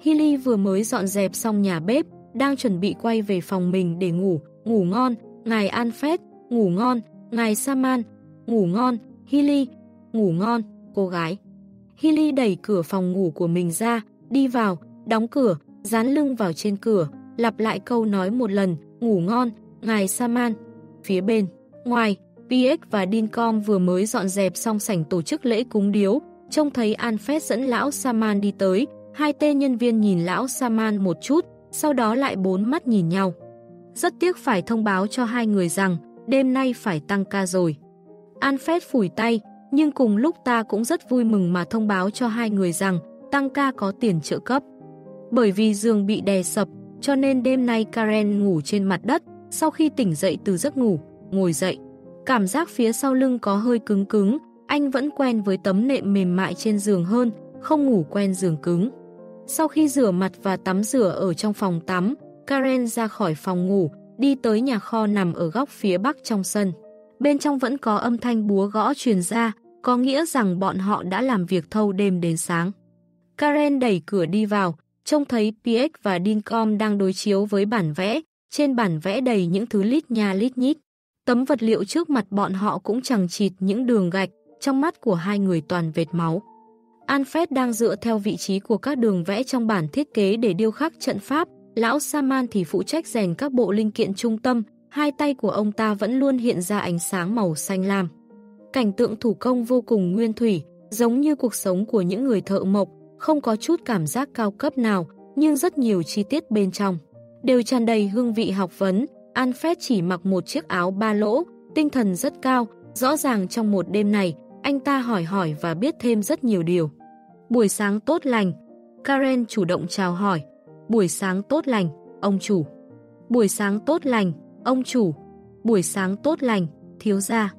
Hilly vừa mới dọn dẹp xong nhà bếp, đang chuẩn bị quay về phòng mình để ngủ, ngủ ngon, ngài Alfred, ngủ ngon, ngài Saman, ngủ ngon, Hilly, ngủ ngon, cô gái. Hilly đẩy cửa phòng ngủ của mình ra, đi vào, đóng cửa, dán lưng vào trên cửa, lặp lại câu nói một lần, ngủ ngon, ngài Saman. Phía bên, ngoài, PX và Dincom vừa mới dọn dẹp xong sảnh tổ chức lễ cúng điếu, trông thấy Alfred dẫn lão Saman đi tới, hai tên nhân viên nhìn lão Saman một chút, sau đó lại bốn mắt nhìn nhau. Rất tiếc phải thông báo cho hai người rằng, đêm nay phải tăng ca rồi. Alfred phủi tay, nhưng cùng lúc ta cũng rất vui mừng mà thông báo cho hai người rằng, tăng ca có tiền trợ cấp. Bởi vì giường bị đè sập, cho nên đêm nay Karen ngủ trên mặt đất, sau khi tỉnh dậy từ giấc ngủ, ngồi dậy. Cảm giác phía sau lưng có hơi cứng cứng, anh vẫn quen với tấm nệm mềm mại trên giường hơn, không ngủ quen giường cứng. Sau khi rửa mặt và tắm rửa ở trong phòng tắm, Karen ra khỏi phòng ngủ, đi tới nhà kho nằm ở góc phía bắc trong sân. Bên trong vẫn có âm thanh búa gõ truyền ra, có nghĩa rằng bọn họ đã làm việc thâu đêm đến sáng. Karen đẩy cửa đi vào, trông thấy PX và Dincom đang đối chiếu với bản vẽ, trên bản vẽ đầy những thứ lít nha lít nhít. Tấm vật liệu trước mặt bọn họ cũng chẳng chịt những đường gạch, trong mắt của hai người toàn vệt máu. Alfred đang dựa theo vị trí của các đường vẽ trong bản thiết kế để điêu khắc trận pháp, lão Saman thì phụ trách rèn các bộ linh kiện trung tâm, hai tay của ông ta vẫn luôn hiện ra ánh sáng màu xanh lam. Cảnh tượng thủ công vô cùng nguyên thủy, giống như cuộc sống của những người thợ mộc, không có chút cảm giác cao cấp nào, nhưng rất nhiều chi tiết bên trong. Đều tràn đầy hương vị học vấn, Alfred chỉ mặc một chiếc áo ba lỗ, tinh thần rất cao, rõ ràng trong một đêm này, anh ta hỏi hỏi và biết thêm rất nhiều điều. Buổi sáng tốt lành, Karen chủ động chào hỏi. Buổi sáng tốt lành, ông chủ. Buổi sáng tốt lành, ông chủ. Buổi sáng tốt lành, thiếu gia.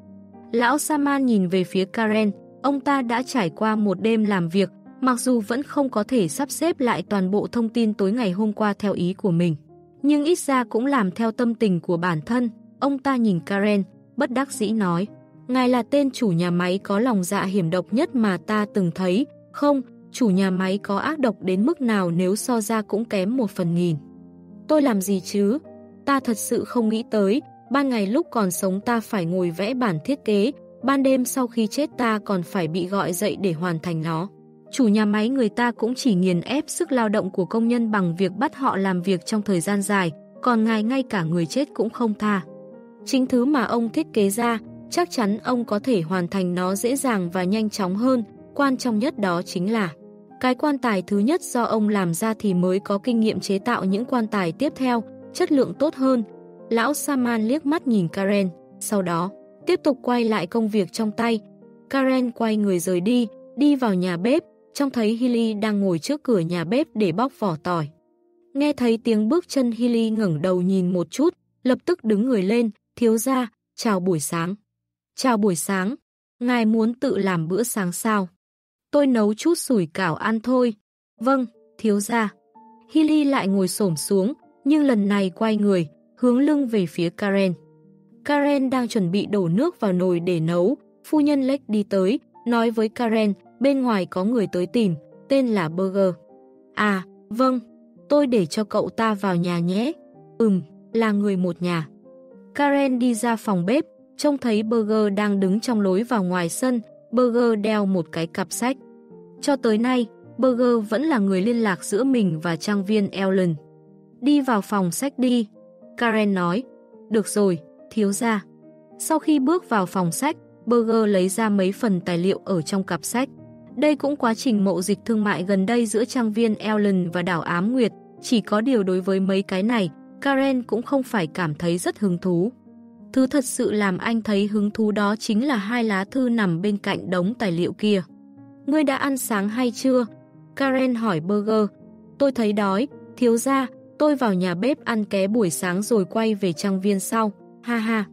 Lão Saman nhìn về phía Karen, ông ta đã trải qua một đêm làm việc, mặc dù vẫn không có thể sắp xếp lại toàn bộ thông tin tối ngày hôm qua theo ý của mình. Nhưng ít ra cũng làm theo tâm tình của bản thân, ông ta nhìn Karen, bất đắc dĩ nói, Ngài là tên chủ nhà máy có lòng dạ hiểm độc nhất mà ta từng thấy, không, chủ nhà máy có ác độc đến mức nào nếu so ra cũng kém một phần nghìn. Tôi làm gì chứ? Ta thật sự không nghĩ tới, ban ngày lúc còn sống ta phải ngồi vẽ bản thiết kế, ban đêm sau khi chết ta còn phải bị gọi dậy để hoàn thành nó. Chủ nhà máy người ta cũng chỉ nghiền ép sức lao động của công nhân bằng việc bắt họ làm việc trong thời gian dài, còn ngài ngay cả người chết cũng không tha. Chính thứ mà ông thiết kế ra, chắc chắn ông có thể hoàn thành nó dễ dàng và nhanh chóng hơn, quan trọng nhất đó chính là cái quan tài thứ nhất do ông làm ra thì mới có kinh nghiệm chế tạo những quan tài tiếp theo, chất lượng tốt hơn. Lão Saman liếc mắt nhìn Karen, sau đó tiếp tục quay lại công việc trong tay. Karen quay người rời đi, đi vào nhà bếp, trông thấy Hilly đang ngồi trước cửa nhà bếp để bóc vỏ tỏi. Nghe thấy tiếng bước chân Hilly ngẩng đầu nhìn một chút, lập tức đứng người lên, thiếu ra, chào buổi sáng. Chào buổi sáng, ngài muốn tự làm bữa sáng sao? Tôi nấu chút sủi cảo ăn thôi. Vâng, thiếu ra. Hilly lại ngồi xổm xuống, nhưng lần này quay người, hướng lưng về phía Karen. Karen đang chuẩn bị đổ nước vào nồi để nấu. Phu nhân Lech đi tới, nói với Karen, bên ngoài có người tới tìm, tên là Burger. À, vâng, tôi để cho cậu ta vào nhà nhé. Ừm, là người một nhà. Karen đi ra phòng bếp, trông thấy Burger đang đứng trong lối vào ngoài sân, Burger đeo một cái cặp sách. Cho tới nay, Burger vẫn là người liên lạc giữa mình và trang viên Ellen. Đi vào phòng sách đi. Karen nói, được rồi, thiếu ra. Sau khi bước vào phòng sách, Burger lấy ra mấy phần tài liệu ở trong cặp sách. Đây cũng quá trình mậu dịch thương mại gần đây giữa trang viên Ellen và đảo Ám Nguyệt, chỉ có điều đối với mấy cái này, Karen cũng không phải cảm thấy rất hứng thú. Thứ thật sự làm anh thấy hứng thú đó chính là hai lá thư nằm bên cạnh đống tài liệu kia. Ngươi đã ăn sáng hay chưa? Karen hỏi Burger. Tôi thấy đói, thiếu ra, tôi vào nhà bếp ăn ké buổi sáng rồi quay về trang viên sau. Ha ha.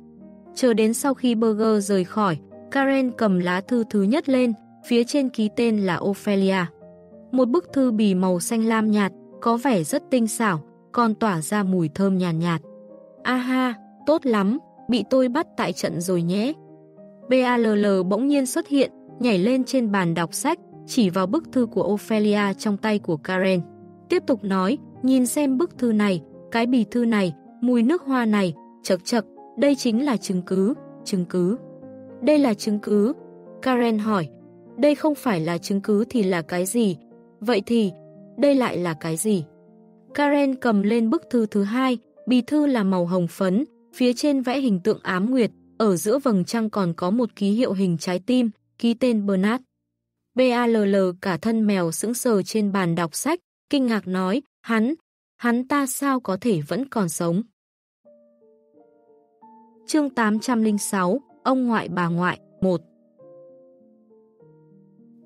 Chờ đến sau khi Burger rời khỏi, Karen cầm lá thư thứ nhất lên, phía trên ký tên là Ophelia. Một bức thư bì màu xanh lam nhạt, có vẻ rất tinh xảo, còn tỏa ra mùi thơm nhàn nhạt, nhạt. Aha, tốt lắm, bị tôi bắt tại trận rồi nhé. BALL bỗng nhiên xuất hiện, nhảy lên trên bàn đọc sách, chỉ vào bức thư của Ophelia trong tay của Karen. Tiếp tục nói, nhìn xem bức thư này, cái bì thư này, mùi nước hoa này, chật chật, đây chính là chứng cứ, chứng cứ. Đây là chứng cứ. Karen hỏi, đây không phải là chứng cứ thì là cái gì? Vậy thì, đây lại là cái gì? Karen cầm lên bức thư thứ hai, bì thư là màu hồng phấn, phía trên vẽ hình tượng ám nguyệt, ở giữa vầng trăng còn có một ký hiệu hình trái tim, ký tên Bernard. BALL cả thân mèo sững sờ trên bàn đọc sách, kinh ngạc nói, hắn, hắn ta sao có thể vẫn còn sống. Chương 806, ông ngoại bà ngoại, 1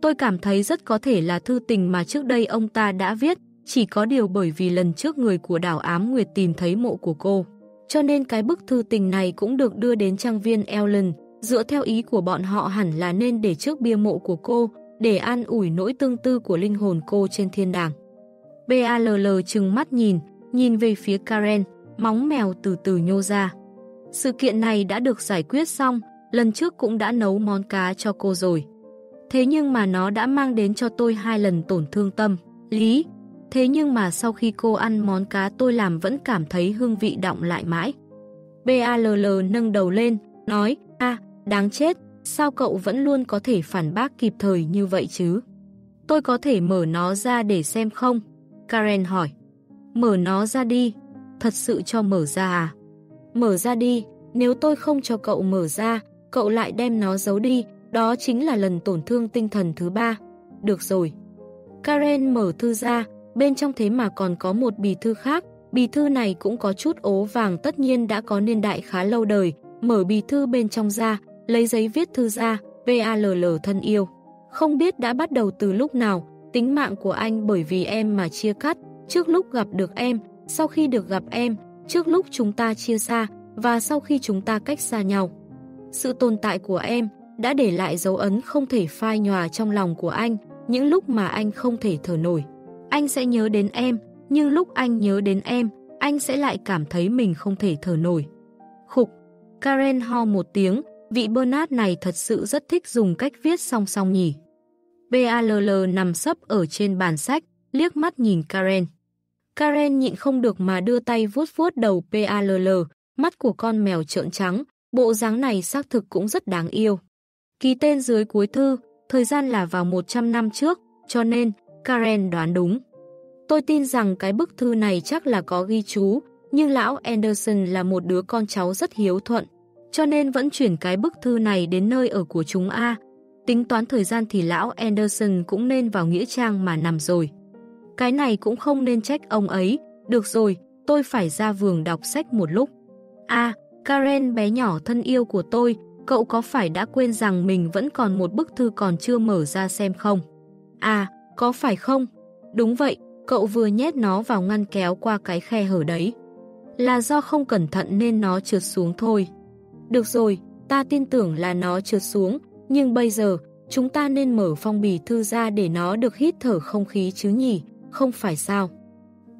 Tôi cảm thấy rất có thể là thư tình mà trước đây ông ta đã viết, chỉ có điều bởi vì lần trước người của đảo Ám Nguyệt tìm thấy mộ của cô. Cho nên cái bức thư tình này cũng được đưa đến trang viên Ellen, dựa theo ý của bọn họ hẳn là nên để trước bia mộ của cô, để an ủi nỗi tương tư của linh hồn cô trên thiên đàng. BALL chừng mắt nhìn, nhìn về phía Karen, móng mèo từ từ nhô ra. Sự kiện này đã được giải quyết xong, lần trước cũng đã nấu món cá cho cô rồi. Thế nhưng mà nó đã mang đến cho tôi hai lần tổn thương tâm, lý. Thế nhưng mà sau khi cô ăn món cá tôi làm vẫn cảm thấy hương vị đọng lại mãi. BALL nâng đầu lên, nói, a đáng chết, sao cậu vẫn luôn có thể phản bác kịp thời như vậy chứ? Tôi có thể mở nó ra để xem không? Karen hỏi. Mở nó ra đi. Thật sự cho mở ra à? Mở ra đi, nếu tôi không cho cậu mở ra, cậu lại đem nó giấu đi, đó chính là lần tổn thương tinh thần thứ ba. Được rồi. Karen mở thư ra, bên trong thế mà còn có một bì thư khác. Bì thư này cũng có chút ố vàng tất nhiên đã có niên đại khá lâu đời. Mở bì thư bên trong ra, lấy giấy viết thư ra, VALL thân yêu. Không biết đã bắt đầu từ lúc nào, tính mạng của anh bởi vì em mà chia cắt, trước lúc gặp được em, sau khi được gặp em, trước lúc chúng ta chia xa và sau khi chúng ta cách xa nhau. Sự tồn tại của em đã để lại dấu ấn không thể phai nhòa trong lòng của anh, những lúc mà anh không thể thở nổi. Anh sẽ nhớ đến em, nhưng lúc anh nhớ đến em, anh sẽ lại cảm thấy mình không thể thở nổi. Khục, Karen ho một tiếng, vị Bernard này thật sự rất thích dùng cách viết song song nhỉ. BALL nằm sấp ở trên bàn sách, liếc mắt nhìn Karen. Karen nhịn không được mà đưa tay vuốt vuốt đầu PALL, mắt của con mèo trợn trắng, bộ dáng này xác thực cũng rất đáng yêu. Ký tên dưới cuối thư, thời gian là vào 100 năm trước, cho nên Karen đoán đúng. Tôi tin rằng cái bức thư này chắc là có ghi chú, nhưng lão Anderson là một đứa con cháu rất hiếu thuận, cho nên vẫn chuyển cái bức thư này đến nơi ở của chúng A. Tính toán thời gian thì lão Anderson cũng nên vào Nghĩa Trang mà nằm rồi. Cái này cũng không nên trách ông ấy. Được rồi, tôi phải ra vườn đọc sách một lúc. A, Karen bé nhỏ thân yêu của tôi, cậu có phải đã quên rằng mình vẫn còn một bức thư còn chưa mở ra xem không? À, có phải không? Đúng vậy, cậu vừa nhét nó vào ngăn kéo qua cái khe hở đấy. Là do không cẩn thận nên nó trượt xuống thôi. Được rồi, ta tin tưởng là nó trượt xuống, nhưng bây giờ, chúng ta nên mở phong bì thư ra để nó được hít thở không khí chứ nhỉ, không phải sao?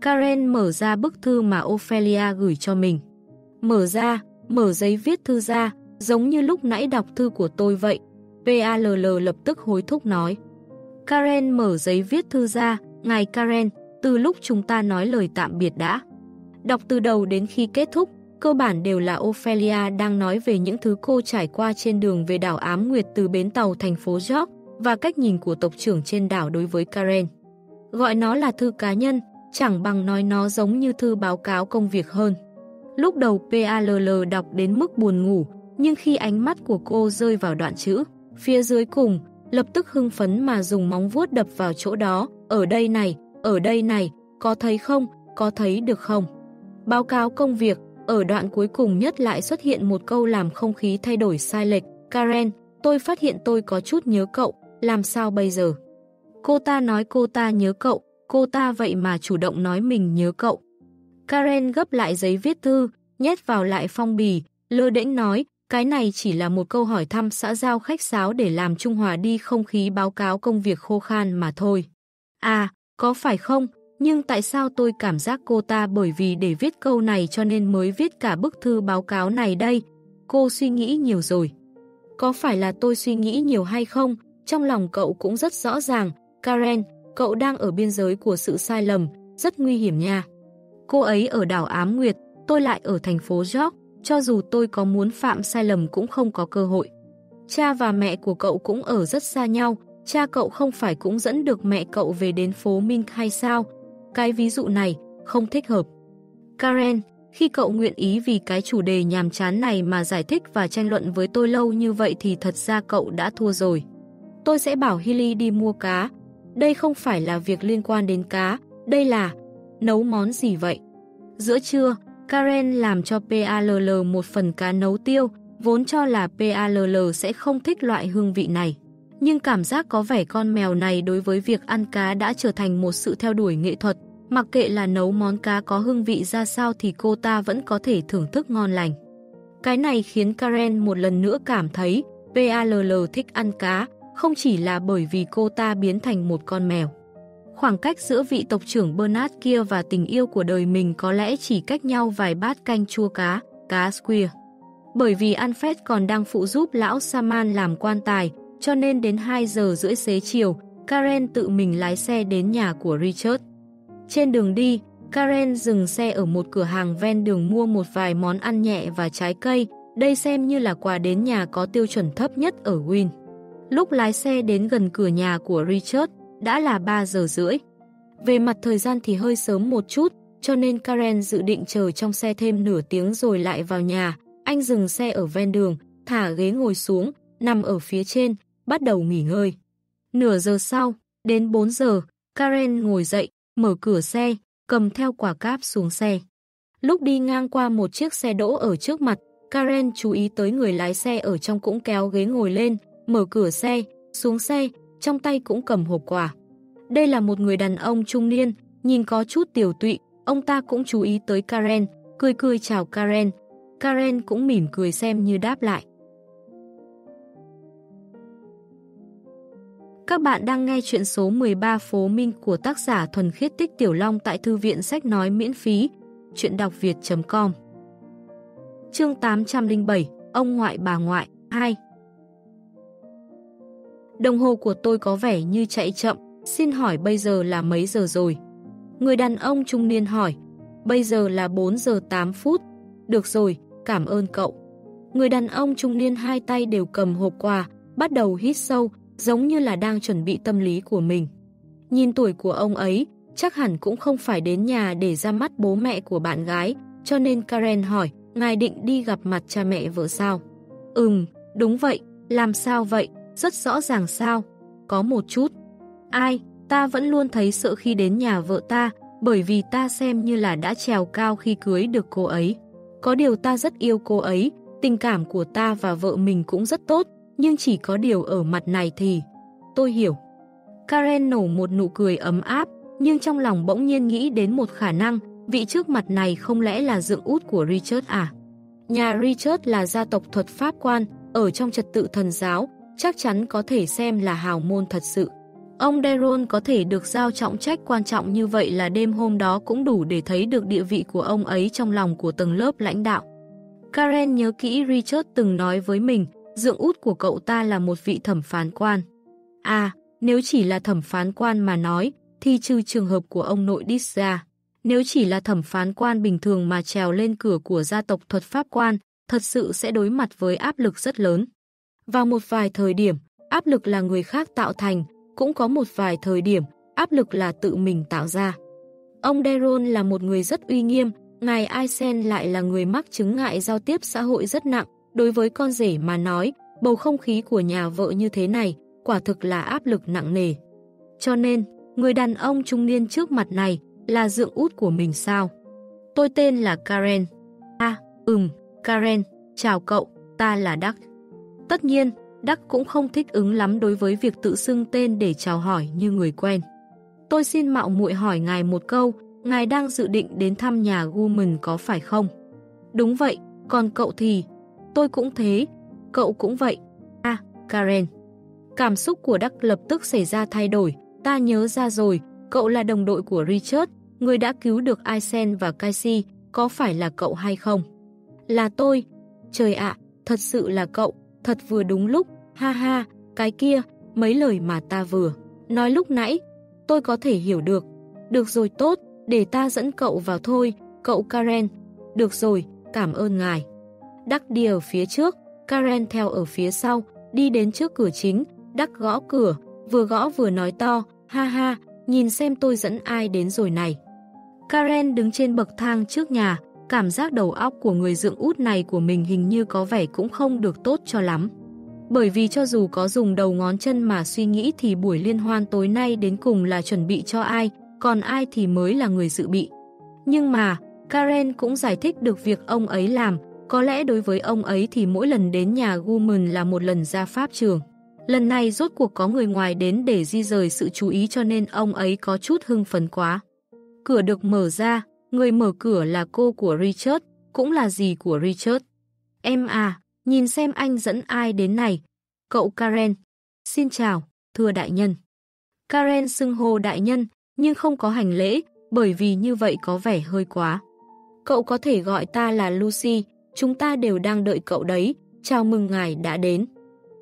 Karen mở ra bức thư mà Ophelia gửi cho mình. Mở ra, mở giấy viết thư ra, giống như lúc nãy đọc thư của tôi vậy. PALL lập tức hối thúc nói. Karen mở giấy viết thư ra, ngài Karen, từ lúc chúng ta nói lời tạm biệt đã. Đọc từ đầu đến khi kết thúc, cơ bản đều là Ophelia đang nói về những thứ cô trải qua trên đường về đảo Ám Nguyệt từ bến tàu thành phố York và cách nhìn của tộc trưởng trên đảo đối với Karen. Gọi nó là thư cá nhân, chẳng bằng nói nó giống như thư báo cáo công việc hơn. Lúc đầu PALL đọc đến mức buồn ngủ, nhưng khi ánh mắt của cô rơi vào đoạn chữ, phía dưới cùng lập tức hưng phấn mà dùng móng vuốt đập vào chỗ đó, ở đây này, ở đây này, có thấy không, có thấy được không? Báo cáo công việc, ở đoạn cuối cùng nhất lại xuất hiện một câu làm không khí thay đổi sai lệch. Karen, tôi phát hiện tôi có chút nhớ cậu, làm sao bây giờ? Cô ta nói cô ta nhớ cậu, cô ta vậy mà chủ động nói mình nhớ cậu. Karen gấp lại giấy viết thư, nhét vào lại phong bì, lơ đễnh nói, cái này chỉ là một câu hỏi thăm xã giao khách sáo để làm trung hòa đi không khí báo cáo công việc khô khan mà thôi. À, có phải không? Nhưng tại sao tôi cảm giác cô ta bởi vì để viết câu này cho nên mới viết cả bức thư báo cáo này đây? Cô suy nghĩ nhiều rồi. Có phải là tôi suy nghĩ nhiều hay không? Trong lòng cậu cũng rất rõ ràng. Karen, cậu đang ở biên giới của sự sai lầm, rất nguy hiểm nha. Cô ấy ở đảo Ám Nguyệt, tôi lại ở thành phố York, cho dù tôi có muốn phạm sai lầm cũng không có cơ hội. Cha và mẹ của cậu cũng ở rất xa nhau, cha cậu không phải cũng dẫn được mẹ cậu về đến phố Minh hay sao? Cái ví dụ này không thích hợp. Karen, khi cậu nguyện ý vì cái chủ đề nhàm chán này mà giải thích và tranh luận với tôi lâu như vậy thì thật ra cậu đã thua rồi. Tôi sẽ bảo Hilly đi mua cá. Đây không phải là việc liên quan đến cá, đây là nấu món gì vậy? Giữa trưa, Karen làm cho PALL một phần cá nấu tiêu, vốn cho là PALL sẽ không thích loại hương vị này. Nhưng cảm giác có vẻ con mèo này đối với việc ăn cá đã trở thành một sự theo đuổi nghệ thuật. Mặc kệ là nấu món cá có hương vị ra sao thì cô ta vẫn có thể thưởng thức ngon lành. Cái này khiến Karen một lần nữa cảm thấy PALL thích ăn cá, không chỉ là bởi vì cô ta biến thành một con mèo. Khoảng cách giữa vị tộc trưởng Bernard kia và tình yêu của đời mình có lẽ chỉ cách nhau vài bát canh chua cá, cá square. Bởi vì Alfred còn đang phụ giúp lão Saman làm quan tài, cho nên đến 2 giờ rưỡi xế chiều, Karen tự mình lái xe đến nhà của Richard. Trên đường đi, Karen dừng xe ở một cửa hàng ven đường mua một vài món ăn nhẹ và trái cây, đây xem như là quà đến nhà có tiêu chuẩn thấp nhất ở Win. Lúc lái xe đến gần cửa nhà của Richard, đã là 3 giờ rưỡi. Về mặt thời gian thì hơi sớm một chút, cho nên Karen dự định chờ trong xe thêm nửa tiếng rồi lại vào nhà. Anh dừng xe ở ven đường, thả ghế ngồi xuống, nằm ở phía trên, bắt đầu nghỉ ngơi. Nửa giờ sau, đến 4 giờ, Karen ngồi dậy, mở cửa xe, cầm theo quả cáp xuống xe. Lúc đi ngang qua một chiếc xe đỗ ở trước mặt, Karen chú ý tới người lái xe ở trong cũng kéo ghế ngồi lên, mở cửa xe, xuống xe, trong tay cũng cầm hộp quà. Đây là một người đàn ông trung niên, nhìn có chút tiểu tụy, ông ta cũng chú ý tới Karen, cười cười chào Karen. Karen cũng mỉm cười xem như đáp lại. Các bạn đang nghe chuyện số 13 Phố Minh của tác giả Thuần Khiết Tích Tiểu Long tại Thư viện Sách Nói miễn phí, chuyện đọc việt.com Chương 807, Ông ngoại bà ngoại, 2 Đồng hồ của tôi có vẻ như chạy chậm, xin hỏi bây giờ là mấy giờ rồi? Người đàn ông trung niên hỏi, bây giờ là 4 giờ 8 phút. Được rồi, cảm ơn cậu. Người đàn ông trung niên hai tay đều cầm hộp quà, bắt đầu hít sâu, giống như là đang chuẩn bị tâm lý của mình. Nhìn tuổi của ông ấy, chắc hẳn cũng không phải đến nhà để ra mắt bố mẹ của bạn gái, cho nên Karen hỏi, ngài định đi gặp mặt cha mẹ vợ sao? Ừm, đúng vậy, làm sao vậy? Rất rõ ràng sao? Có một chút. Ai? Ta vẫn luôn thấy sợ khi đến nhà vợ ta, bởi vì ta xem như là đã trèo cao khi cưới được cô ấy. Có điều ta rất yêu cô ấy, tình cảm của ta và vợ mình cũng rất tốt, nhưng chỉ có điều ở mặt này thì... Tôi hiểu. Karen nổ một nụ cười ấm áp, nhưng trong lòng bỗng nhiên nghĩ đến một khả năng, vị trước mặt này không lẽ là dựng út của Richard à? Nhà Richard là gia tộc thuật pháp quan, ở trong trật tự thần giáo, chắc chắn có thể xem là hào môn thật sự. Ông Deron có thể được giao trọng trách quan trọng như vậy là đêm hôm đó cũng đủ để thấy được địa vị của ông ấy trong lòng của tầng lớp lãnh đạo. Karen nhớ kỹ Richard từng nói với mình, dưỡng út của cậu ta là một vị thẩm phán quan. À, nếu chỉ là thẩm phán quan mà nói, thì trừ trường hợp của ông nội Dis ra. Nếu chỉ là thẩm phán quan bình thường mà trèo lên cửa của gia tộc thuật pháp quan, thật sự sẽ đối mặt với áp lực rất lớn. Vào một vài thời điểm, áp lực là người khác tạo thành, cũng có một vài thời điểm, áp lực là tự mình tạo ra. Ông Deron là một người rất uy nghiêm, ngài Aisen lại là người mắc chứng ngại giao tiếp xã hội rất nặng. Đối với con rể mà nói, bầu không khí của nhà vợ như thế này, quả thực là áp lực nặng nề. Cho nên, người đàn ông trung niên trước mặt này là dượng út của mình sao? Tôi tên là Karen. À, ừm, Karen, chào cậu, ta là Đắc. Tất nhiên, Đắc cũng không thích ứng lắm đối với việc tự xưng tên để chào hỏi như người quen. Tôi xin mạo muội hỏi ngài một câu, ngài đang dự định đến thăm nhà Guman có phải không? Đúng vậy, còn cậu thì... Tôi cũng thế, cậu cũng vậy. À, Karen. Cảm xúc của Đắc lập tức xảy ra thay đổi, ta nhớ ra rồi, cậu là đồng đội của Richard, người đã cứu được Aisen và Casey, có phải là cậu hay không? Là tôi. Trời ạ, thật sự là cậu, thật vừa đúng lúc, ha ha, cái kia, mấy lời mà ta vừa. Nói lúc nãy, tôi có thể hiểu được. Được rồi tốt, để ta dẫn cậu vào thôi, cậu Karen. Được rồi, cảm ơn ngài. Đắc đi ở phía trước, Karen theo ở phía sau, đi đến trước cửa chính, Đắc gõ cửa, vừa gõ vừa nói to, ha ha, nhìn xem tôi dẫn ai đến rồi này. Karen đứng trên bậc thang trước nhà, cảm giác đầu óc của người dưỡng út này của mình hình như có vẻ cũng không được tốt cho lắm. Bởi vì cho dù có dùng đầu ngón chân mà suy nghĩ thì buổi liên hoan tối nay đến cùng là chuẩn bị cho ai, còn ai thì mới là người dự bị. Nhưng mà, Karen cũng giải thích được việc ông ấy làm, có lẽ đối với ông ấy thì mỗi lần đến nhà Guman là một lần ra pháp trường. Lần này rốt cuộc có người ngoài đến để di rời sự chú ý cho nên ông ấy có chút hưng phấn quá. Cửa được mở ra, người mở cửa là cô của Richard, cũng là gì của Richard. Em à, nhìn xem anh dẫn ai đến này. Cậu Karen. Xin chào, thưa đại nhân. Karen xưng hô đại nhân, nhưng không có hành lễ, bởi vì như vậy có vẻ hơi quá. Cậu có thể gọi ta là Lucy, chúng ta đều đang đợi cậu đấy, chào mừng ngài đã đến.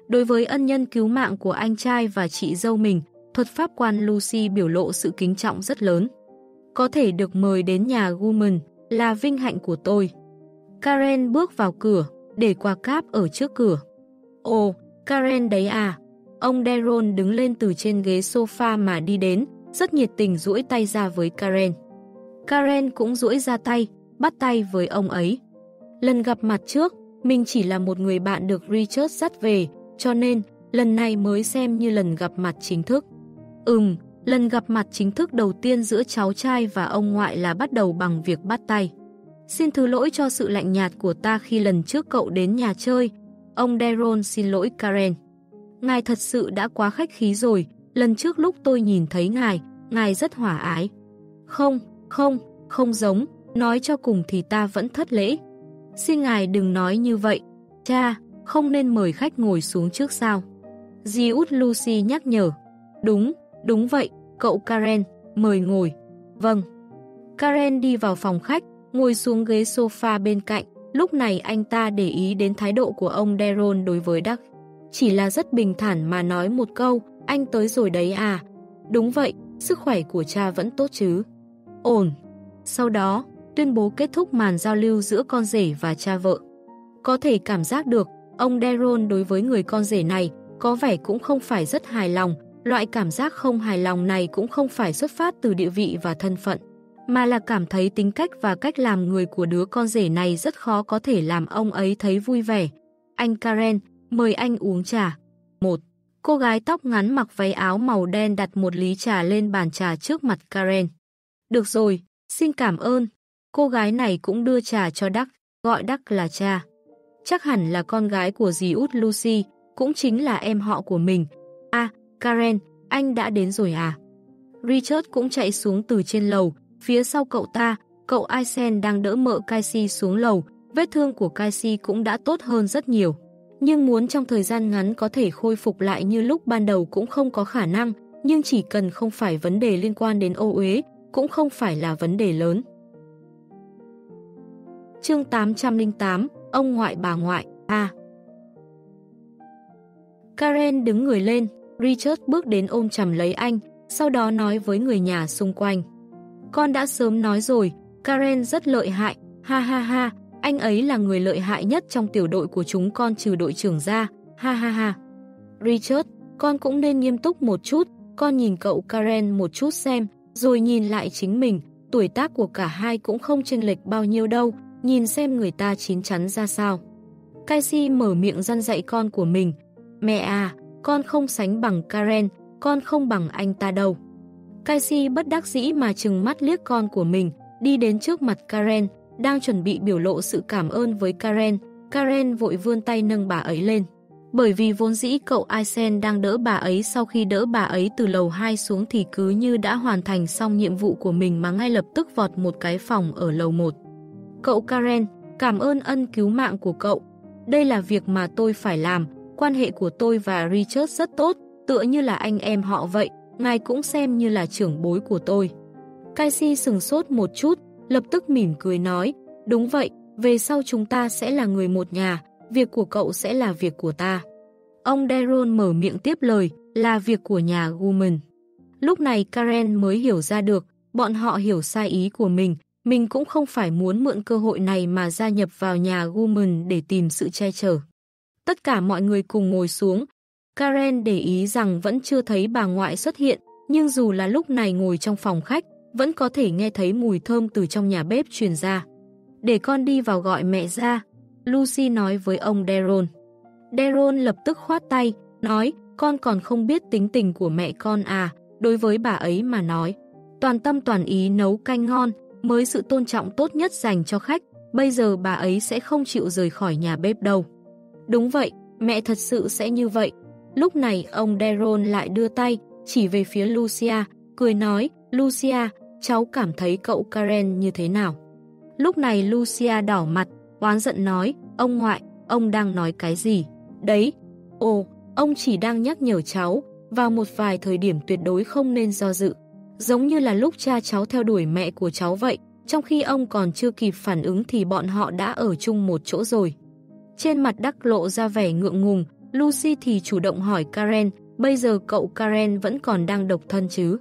Đối với ân nhân cứu mạng của anh trai và chị dâu mình, thuật pháp quan Lucy biểu lộ sự kính trọng rất lớn. Có thể được mời đến nhà Guman là vinh hạnh của tôi. Karen bước vào cửa, để quà cáp ở trước cửa. Ồ, Karen đấy à. Ông Deron đứng lên từ trên ghế sofa mà đi đến, rất nhiệt tình duỗi tay ra với Karen. Karen cũng duỗi ra tay, bắt tay với ông ấy. Lần gặp mặt trước, mình chỉ là một người bạn được Richard dắt về, cho nên lần này mới xem như lần gặp mặt chính thức. Ừm, lần gặp mặt chính thức đầu tiên giữa cháu trai và ông ngoại là bắt đầu bằng việc bắt tay. Xin thứ lỗi cho sự lạnh nhạt của ta khi lần trước cậu đến nhà chơi. Ông Deron xin lỗi Karen. Ngài thật sự đã quá khách khí rồi, lần trước lúc tôi nhìn thấy ngài, ngài rất hỏa ái. Không, không, không giống, nói cho cùng thì ta vẫn thất lễ. Xin ngài đừng nói như vậy. Cha, không nên mời khách ngồi xuống trước sao. Dì út Lucy nhắc nhở. Đúng, đúng vậy, cậu Karen, mời ngồi. Vâng. Karen đi vào phòng khách, ngồi xuống ghế sofa bên cạnh. Lúc này anh ta để ý đến thái độ của ông Deron đối với Đắc. Chỉ là rất bình thản mà nói một câu, anh tới rồi đấy à. Đúng vậy, sức khỏe của cha vẫn tốt chứ. Ổn. Sau đó, tuyên bố kết thúc màn giao lưu giữa con rể và cha vợ. Có thể cảm giác được, ông Deron đối với người con rể này có vẻ cũng không phải rất hài lòng, loại cảm giác không hài lòng này cũng không phải xuất phát từ địa vị và thân phận, mà là cảm thấy tính cách và cách làm người của đứa con rể này rất khó có thể làm ông ấy thấy vui vẻ. Anh Karen, mời anh uống trà. 1. Cô gái tóc ngắn mặc váy áo màu đen đặt một lý trà lên bàn trà trước mặt Karen. Được rồi, xin cảm ơn. Cô gái này cũng đưa trà cho Đắc, gọi Đắc là cha. Chắc hẳn là con gái của dì út Lucy, cũng chính là em họ của mình. Karen, anh đã đến rồi à? Richard cũng chạy xuống từ trên lầu, phía sau cậu ta, cậu Aisen đang đỡ mợ Casey xuống lầu, vết thương của Casey cũng đã tốt hơn rất nhiều. Nhưng muốn trong thời gian ngắn có thể khôi phục lại như lúc ban đầu cũng không có khả năng, nhưng chỉ cần không phải vấn đề liên quan đến ô uế, cũng không phải là vấn đề lớn. Chương 808, ông ngoại bà ngoại, A. Karen đứng người lên, Richard bước đến ôm chầm lấy anh, sau đó nói với người nhà xung quanh. Con đã sớm nói rồi, Karen rất lợi hại, ha ha ha, anh ấy là người lợi hại nhất trong tiểu đội của chúng con trừ đội trưởng ra, ha ha ha. Richard, con cũng nên nghiêm túc một chút, con nhìn cậu Karen một chút xem, rồi nhìn lại chính mình, tuổi tác của cả hai cũng không chênh lệch bao nhiêu đâu, nhìn xem người ta chín chắn ra sao. Casey mở miệng răn dạy con của mình, mẹ à, con không sánh bằng Karen, con không bằng anh ta đâu. Casey bất đắc dĩ mà chừng mắt liếc con của mình, đi đến trước mặt Karen, đang chuẩn bị biểu lộ sự cảm ơn với Karen. Karen vội vươn tay nâng bà ấy lên. Bởi vì vốn dĩ cậu Aisen đang đỡ bà ấy sau khi đỡ bà ấy từ lầu 2 xuống thì cứ như đã hoàn thành xong nhiệm vụ của mình mà ngay lập tức vọt một cái phòng ở lầu 1. Cậu Karen, cảm ơn ân cứu mạng của cậu. Đây là việc mà tôi phải làm, quan hệ của tôi và Richard rất tốt, tựa như là anh em họ vậy, ngài cũng xem như là trưởng bối của tôi. Casey sừng sốt một chút, lập tức mỉm cười nói, đúng vậy, về sau chúng ta sẽ là người một nhà, việc của cậu sẽ là việc của ta. Ông Daron mở miệng tiếp lời, là việc của nhà Guman. Lúc này Karen mới hiểu ra được, bọn họ hiểu sai ý của mình, mình cũng không phải muốn mượn cơ hội này mà gia nhập vào nhà Guman để tìm sự che chở. Tất cả mọi người cùng ngồi xuống. Karen để ý rằng vẫn chưa thấy bà ngoại xuất hiện, nhưng dù là lúc này ngồi trong phòng khách, vẫn có thể nghe thấy mùi thơm từ trong nhà bếp truyền ra. Để con đi vào gọi mẹ ra, Lucy nói với ông Daron. Daron lập tức khoát tay, nói, con còn không biết tính tình của mẹ con à, đối với bà ấy mà nói. Toàn tâm toàn ý nấu canh ngon, mới sự tôn trọng tốt nhất dành cho khách, bây giờ bà ấy sẽ không chịu rời khỏi nhà bếp đâu. Đúng vậy, mẹ thật sự sẽ như vậy. Lúc này ông Daron lại đưa tay, chỉ về phía Lucia, cười nói, Lucia, cháu cảm thấy cậu Karen như thế nào? Lúc này Lucia đỏ mặt, oán giận nói, ông ngoại, ông đang nói cái gì? Đấy, ồ, ông chỉ đang nhắc nhở cháu, vào một vài thời điểm tuyệt đối không nên do dự. Giống như là lúc cha cháu theo đuổi mẹ của cháu vậy, trong khi ông còn chưa kịp phản ứng thì bọn họ đã ở chung một chỗ rồi. Trên mặt đắc lộ ra vẻ ngượng ngùng, Lucy thì chủ động hỏi Karen, bây giờ cậu Karen vẫn còn đang độc thân chứ?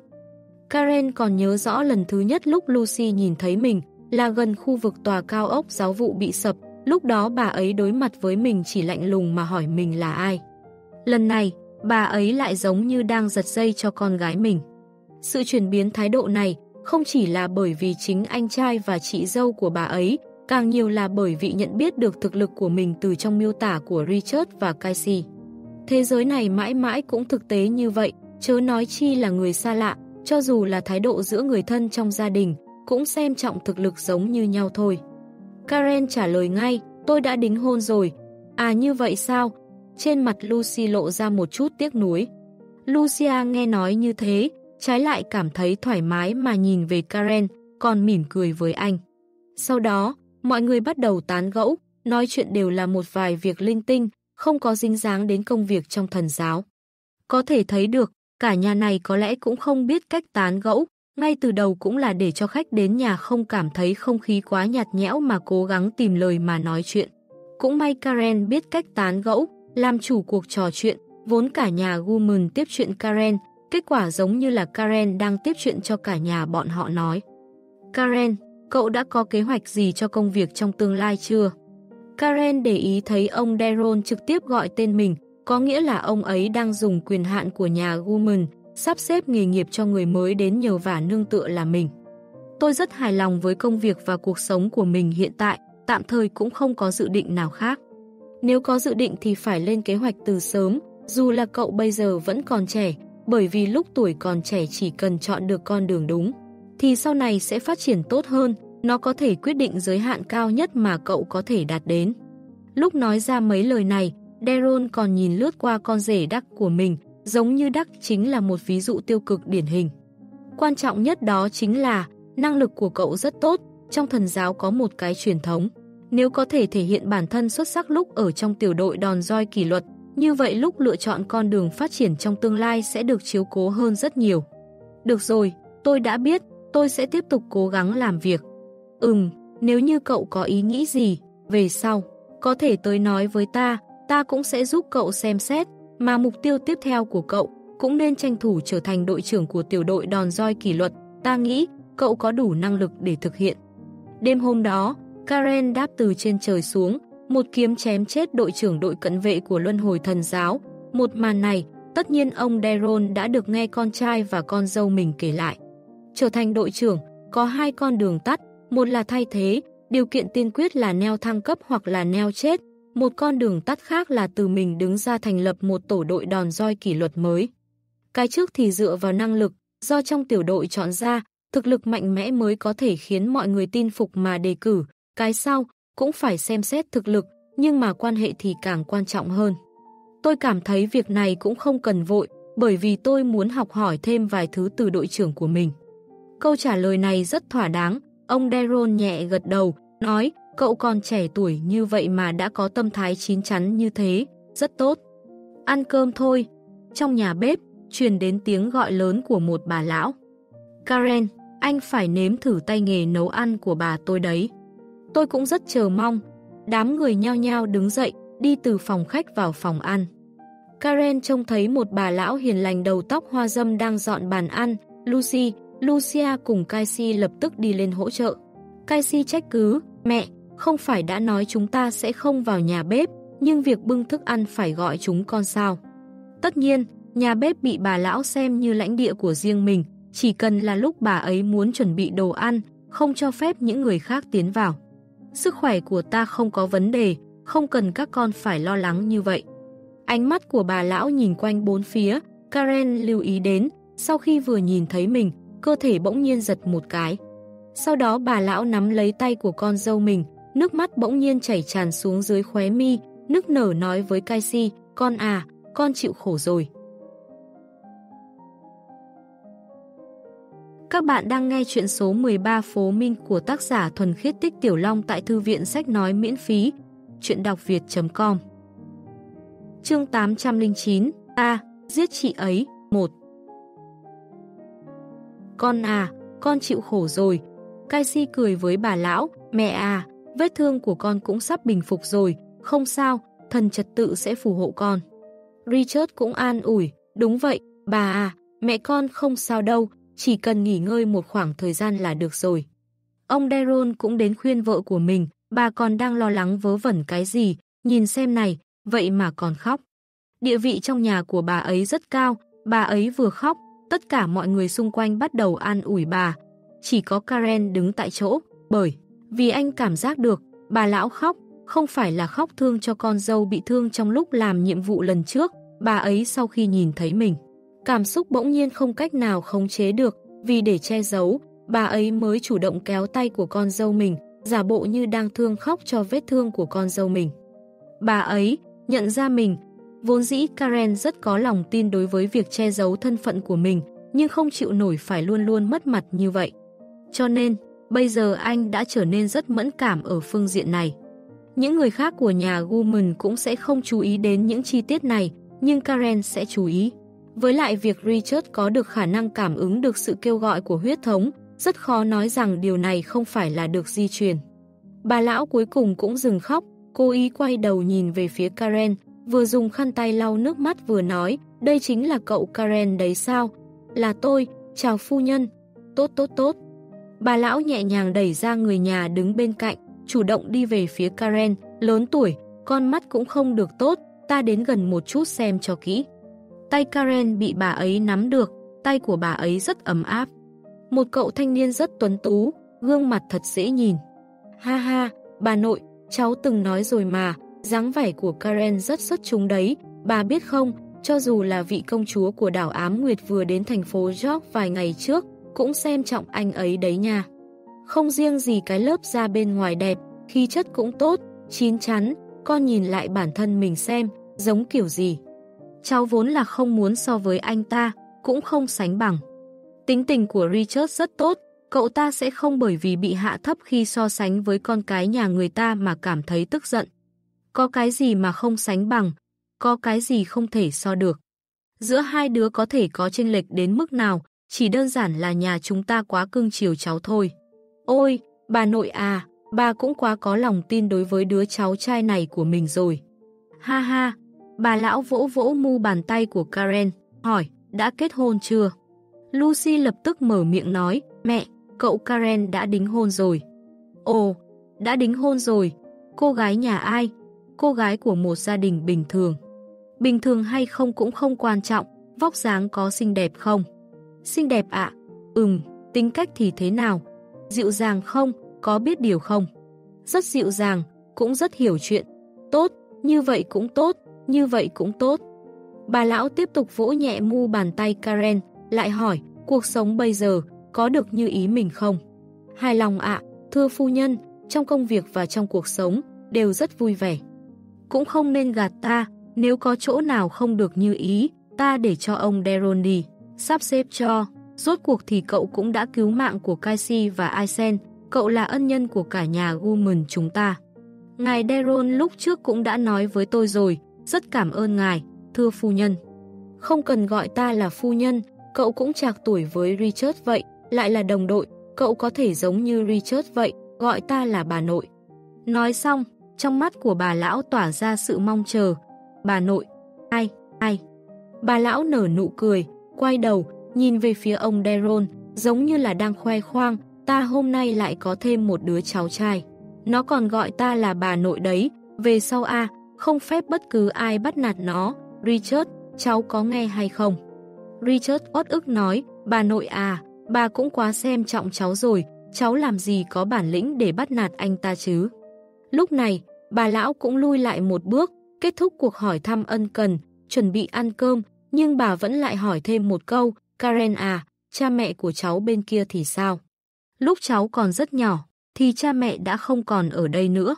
Karen còn nhớ rõ lần thứ nhất lúc Lucy nhìn thấy mình, là gần khu vực tòa cao ốc giáo vụ bị sập, lúc đó bà ấy đối mặt với mình chỉ lạnh lùng mà hỏi mình là ai. Lần này, bà ấy lại giống như đang giật dây cho con gái mình. Sự chuyển biến thái độ này không chỉ là bởi vì chính anh trai và chị dâu của bà ấy, càng nhiều là bởi vì nhận biết được thực lực của mình từ trong miêu tả của Richard và Casey. Thế giới này mãi mãi cũng thực tế như vậy, chớ nói chi là người xa lạ, cho dù là thái độ giữa người thân trong gia đình, cũng xem trọng thực lực giống như nhau thôi. Karen trả lời ngay, tôi đã đính hôn rồi. À như vậy sao? Trên mặt Lucy lộ ra một chút tiếc nuối. Lucia nghe nói như thế, trái lại cảm thấy thoải mái mà nhìn về Karen, còn mỉm cười với anh. Sau đó, mọi người bắt đầu tán gẫu, nói chuyện đều là một vài việc linh tinh, không có dính dáng đến công việc trong thần giáo. Có thể thấy được, cả nhà này có lẽ cũng không biết cách tán gẫu, ngay từ đầu cũng là để cho khách đến nhà không cảm thấy không khí quá nhạt nhẽo mà cố gắng tìm lời mà nói chuyện. Cũng may Karen biết cách tán gẫu, làm chủ cuộc trò chuyện, vốn cả nhà Guman tiếp chuyện Karen, kết quả giống như là Karen đang tiếp chuyện cho cả nhà bọn họ nói. Karen, cậu đã có kế hoạch gì cho công việc trong tương lai chưa? Karen để ý thấy ông Daron trực tiếp gọi tên mình, có nghĩa là ông ấy đang dùng quyền hạn của nhà Guman sắp xếp nghề nghiệp cho người mới đến nhờ vả nương tựa là mình. Tôi rất hài lòng với công việc và cuộc sống của mình hiện tại, tạm thời cũng không có dự định nào khác. Nếu có dự định thì phải lên kế hoạch từ sớm, dù là cậu bây giờ vẫn còn trẻ, bởi vì lúc tuổi còn trẻ chỉ cần chọn được con đường đúng, thì sau này sẽ phát triển tốt hơn, nó có thể quyết định giới hạn cao nhất mà cậu có thể đạt đến. Lúc nói ra mấy lời này, Daron còn nhìn lướt qua con rể đắc của mình, giống như Đắc chính là một ví dụ tiêu cực điển hình. Quan trọng nhất đó chính là năng lực của cậu rất tốt, trong thần giáo có một cái truyền thống. Nếu có thể thể hiện bản thân xuất sắc lúc ở trong tiểu đội đòn roi kỷ luật, như vậy lúc lựa chọn con đường phát triển trong tương lai sẽ được chiếu cố hơn rất nhiều. Được rồi, tôi đã biết, tôi sẽ tiếp tục cố gắng làm việc. Ừm, nếu như cậu có ý nghĩ gì, về sau, có thể tới nói với ta, ta cũng sẽ giúp cậu xem xét, mà mục tiêu tiếp theo của cậu cũng nên tranh thủ trở thành đội trưởng của tiểu đội đòn roi kỷ luật, ta nghĩ cậu có đủ năng lực để thực hiện. Đêm hôm đó, Karen đáp từ trên trời xuống, một kiếm chém chết đội trưởng đội cận vệ của Luân Hồi Thần Giáo. Một màn này, tất nhiên ông Daron đã được nghe con trai và con dâu mình kể lại. Trở thành đội trưởng, có hai con đường tắt, một là thay thế, điều kiện tiên quyết là neo thăng cấp hoặc là neo chết, Một con đường tắt khác là từ mình đứng ra thành lập một tổ đội đòn roi kỷ luật mới. Cái trước thì dựa vào năng lực, do trong tiểu đội chọn ra, thực lực mạnh mẽ mới có thể khiến mọi người tin phục mà đề cử. Cái sau, cũng phải xem xét thực lực, nhưng mà quan hệ thì càng quan trọng hơn. Tôi cảm thấy việc này cũng không cần vội, bởi vì tôi muốn học hỏi thêm vài thứ từ đội trưởng của mình. Câu trả lời này rất thỏa đáng, ông Deron nhẹ gật đầu, nói, cậu còn trẻ tuổi như vậy mà đã có tâm thái chín chắn như thế, rất tốt. Ăn cơm thôi. Trong nhà bếp, truyền đến tiếng gọi lớn của một bà lão. Karen, anh phải nếm thử tay nghề nấu ăn của bà tôi đấy. Tôi cũng rất chờ mong. Đám người nhao nhao đứng dậy, đi từ phòng khách vào phòng ăn. Karen trông thấy một bà lão hiền lành đầu tóc hoa dâm đang dọn bàn ăn. Lucy, Lucia cùng Kaisi lập tức đi lên hỗ trợ. Kaisi trách cứ, mẹ, không phải đã nói chúng ta sẽ không vào nhà bếp, nhưng việc bưng thức ăn phải gọi chúng con sao. Tất nhiên, nhà bếp bị bà lão xem như lãnh địa của riêng mình, chỉ cần là lúc bà ấy muốn chuẩn bị đồ ăn, không cho phép những người khác tiến vào. Sức khỏe của ta không có vấn đề, không cần các con phải lo lắng như vậy. Ánh mắt của bà lão nhìn quanh bốn phía, Karen lưu ý đến, sau khi vừa nhìn thấy mình, cơ thể bỗng nhiên giật một cái. Sau đó bà lão nắm lấy tay của con dâu mình, nước mắt bỗng nhiên chảy tràn xuống dưới khóe mi, nức nở nói với Casey, con à, con chịu khổ rồi. Các bạn đang nghe chuyện số 13 Phố Minh của tác giả Thuần Khiết Tích Tiểu Long tại Thư viện Sách Nói miễn phí, chuyện đọc việt.com Chương 809 A. Giết chị ấy 1 con à, con chịu khổ rồi. cai si cười với bà lão, mẹ à, vết thương của con cũng sắp bình phục rồi, không sao, thần trật tự sẽ phù hộ con. Richard cũng an ủi, đúng vậy, bà à, mẹ con không sao đâu, chỉ cần nghỉ ngơi một khoảng thời gian là được rồi. Ông Daron cũng đến khuyên vợ của mình, bà còn đang lo lắng vớ vẩn cái gì, nhìn xem này, vậy mà còn khóc. Địa vị trong nhà của bà ấy rất cao, bà ấy vừa khóc, tất cả mọi người xung quanh bắt đầu an ủi bà. Chỉ có Karen đứng tại chỗ, bởi vì anh cảm giác được, bà lão khóc, không phải là khóc thương cho con dâu bị thương trong lúc làm nhiệm vụ lần trước, bà ấy sau khi nhìn thấy mình. Cảm xúc bỗng nhiên không cách nào khống chế được, vì để che giấu, bà ấy mới chủ động kéo tay của con dâu mình, giả bộ như đang thương khóc cho vết thương của con dâu mình. Bà ấy nhận ra mình, vốn dĩ Karen rất có lòng tin đối với việc che giấu thân phận của mình, nhưng không chịu nổi phải luôn luôn mất mặt như vậy. Cho nên, bây giờ anh đã trở nên rất mẫn cảm ở phương diện này. Những người khác của nhà Guman cũng sẽ không chú ý đến những chi tiết này, nhưng Karen sẽ chú ý. Với lại việc Richard có được khả năng cảm ứng được sự kêu gọi của huyết thống, rất khó nói rằng điều này không phải là được di truyền. Bà lão cuối cùng cũng dừng khóc, cô ý quay đầu nhìn về phía Karen, vừa dùng khăn tay lau nước mắt vừa nói, đây chính là cậu Karen đấy sao? Là tôi, chào phu nhân. Tốt tốt tốt. Bà lão nhẹ nhàng đẩy ra người nhà đứng bên cạnh, chủ động đi về phía Karen, lớn tuổi, con mắt cũng không được tốt, ta đến gần một chút xem cho kỹ. Tay Karen bị bà ấy nắm được, tay của bà ấy rất ấm áp. Một cậu thanh niên rất tuấn tú, gương mặt thật dễ nhìn. Ha ha, bà nội, cháu từng nói rồi mà, dáng vẻ của Karen rất xuất chúng đấy, bà biết không, cho dù là vị công chúa của đảo Ám Nguyệt vừa đến thành phố York vài ngày trước, cũng xem trọng anh ấy đấy nha. Không riêng gì cái lớp da bên ngoài đẹp, khí chất cũng tốt, chín chắn, con nhìn lại bản thân mình xem, giống kiểu gì. Cháu vốn là không muốn so với anh ta, cũng không sánh bằng. Tính tình của Richard rất tốt, cậu ta sẽ không bởi vì bị hạ thấp khi so sánh với con cái nhà người ta mà cảm thấy tức giận. Có cái gì mà không sánh bằng, có cái gì không thể so được. Giữa hai đứa có thể có chênh lệch đến mức nào, chỉ đơn giản là nhà chúng ta quá cưng chiều cháu thôi. Ôi, bà nội à, bà cũng quá có lòng tin đối với đứa cháu trai này của mình rồi. Ha ha, bà lão vỗ vỗ mu bàn tay của Karen, hỏi, đã kết hôn chưa? Lucy lập tức mở miệng nói, mẹ, cậu Karen đã đính hôn rồi. Ồ, đã đính hôn rồi. Cô gái nhà ai? Cô gái của một gia đình bình thường. Bình thường hay không cũng không quan trọng, vóc dáng có xinh đẹp không? Xinh đẹp ạ? À? Ừm, tính cách thì thế nào? Dịu dàng không? Có biết điều không? Rất dịu dàng, cũng rất hiểu chuyện. Tốt, như vậy cũng tốt, như vậy cũng tốt. Bà lão tiếp tục vỗ nhẹ mu bàn tay Karen, lại hỏi, cuộc sống bây giờ có được như ý mình không? Hài lòng ạ, thưa phu nhân, trong công việc và trong cuộc sống đều rất vui vẻ. Cũng không nên gạt ta, nếu có chỗ nào không được như ý, ta để cho ông Deron đi, sắp xếp cho. Rốt cuộc thì cậu cũng đã cứu mạng của Kaisi và Aisen, cậu là ân nhân của cả nhà Guman chúng ta. Ngài Deron lúc trước cũng đã nói với tôi rồi, rất cảm ơn ngài, thưa phu nhân. Không cần gọi ta là phu nhân, cậu cũng chạc tuổi với Richard vậy, lại là đồng đội, cậu có thể giống như Richard vậy, gọi ta là bà nội. Nói xong, trong mắt của bà lão tỏa ra sự mong chờ. Bà nội, ai, ai? Bà lão nở nụ cười, quay đầu, nhìn về phía ông Deron, giống như là đang khoe khoang, ta hôm nay lại có thêm một đứa cháu trai. Nó còn gọi ta là bà nội đấy, về sau a không phép bất cứ ai bắt nạt nó. Richard, cháu có nghe hay không? Richard ốt ức nói, bà nội à, bà cũng quá xem trọng cháu rồi, cháu làm gì có bản lĩnh để bắt nạt anh ta chứ? Lúc này, bà lão cũng lui lại một bước, kết thúc cuộc hỏi thăm ân cần, chuẩn bị ăn cơm, nhưng bà vẫn lại hỏi thêm một câu, Karen à, cha mẹ của cháu bên kia thì sao? Lúc cháu còn rất nhỏ, thì cha mẹ đã không còn ở đây nữa.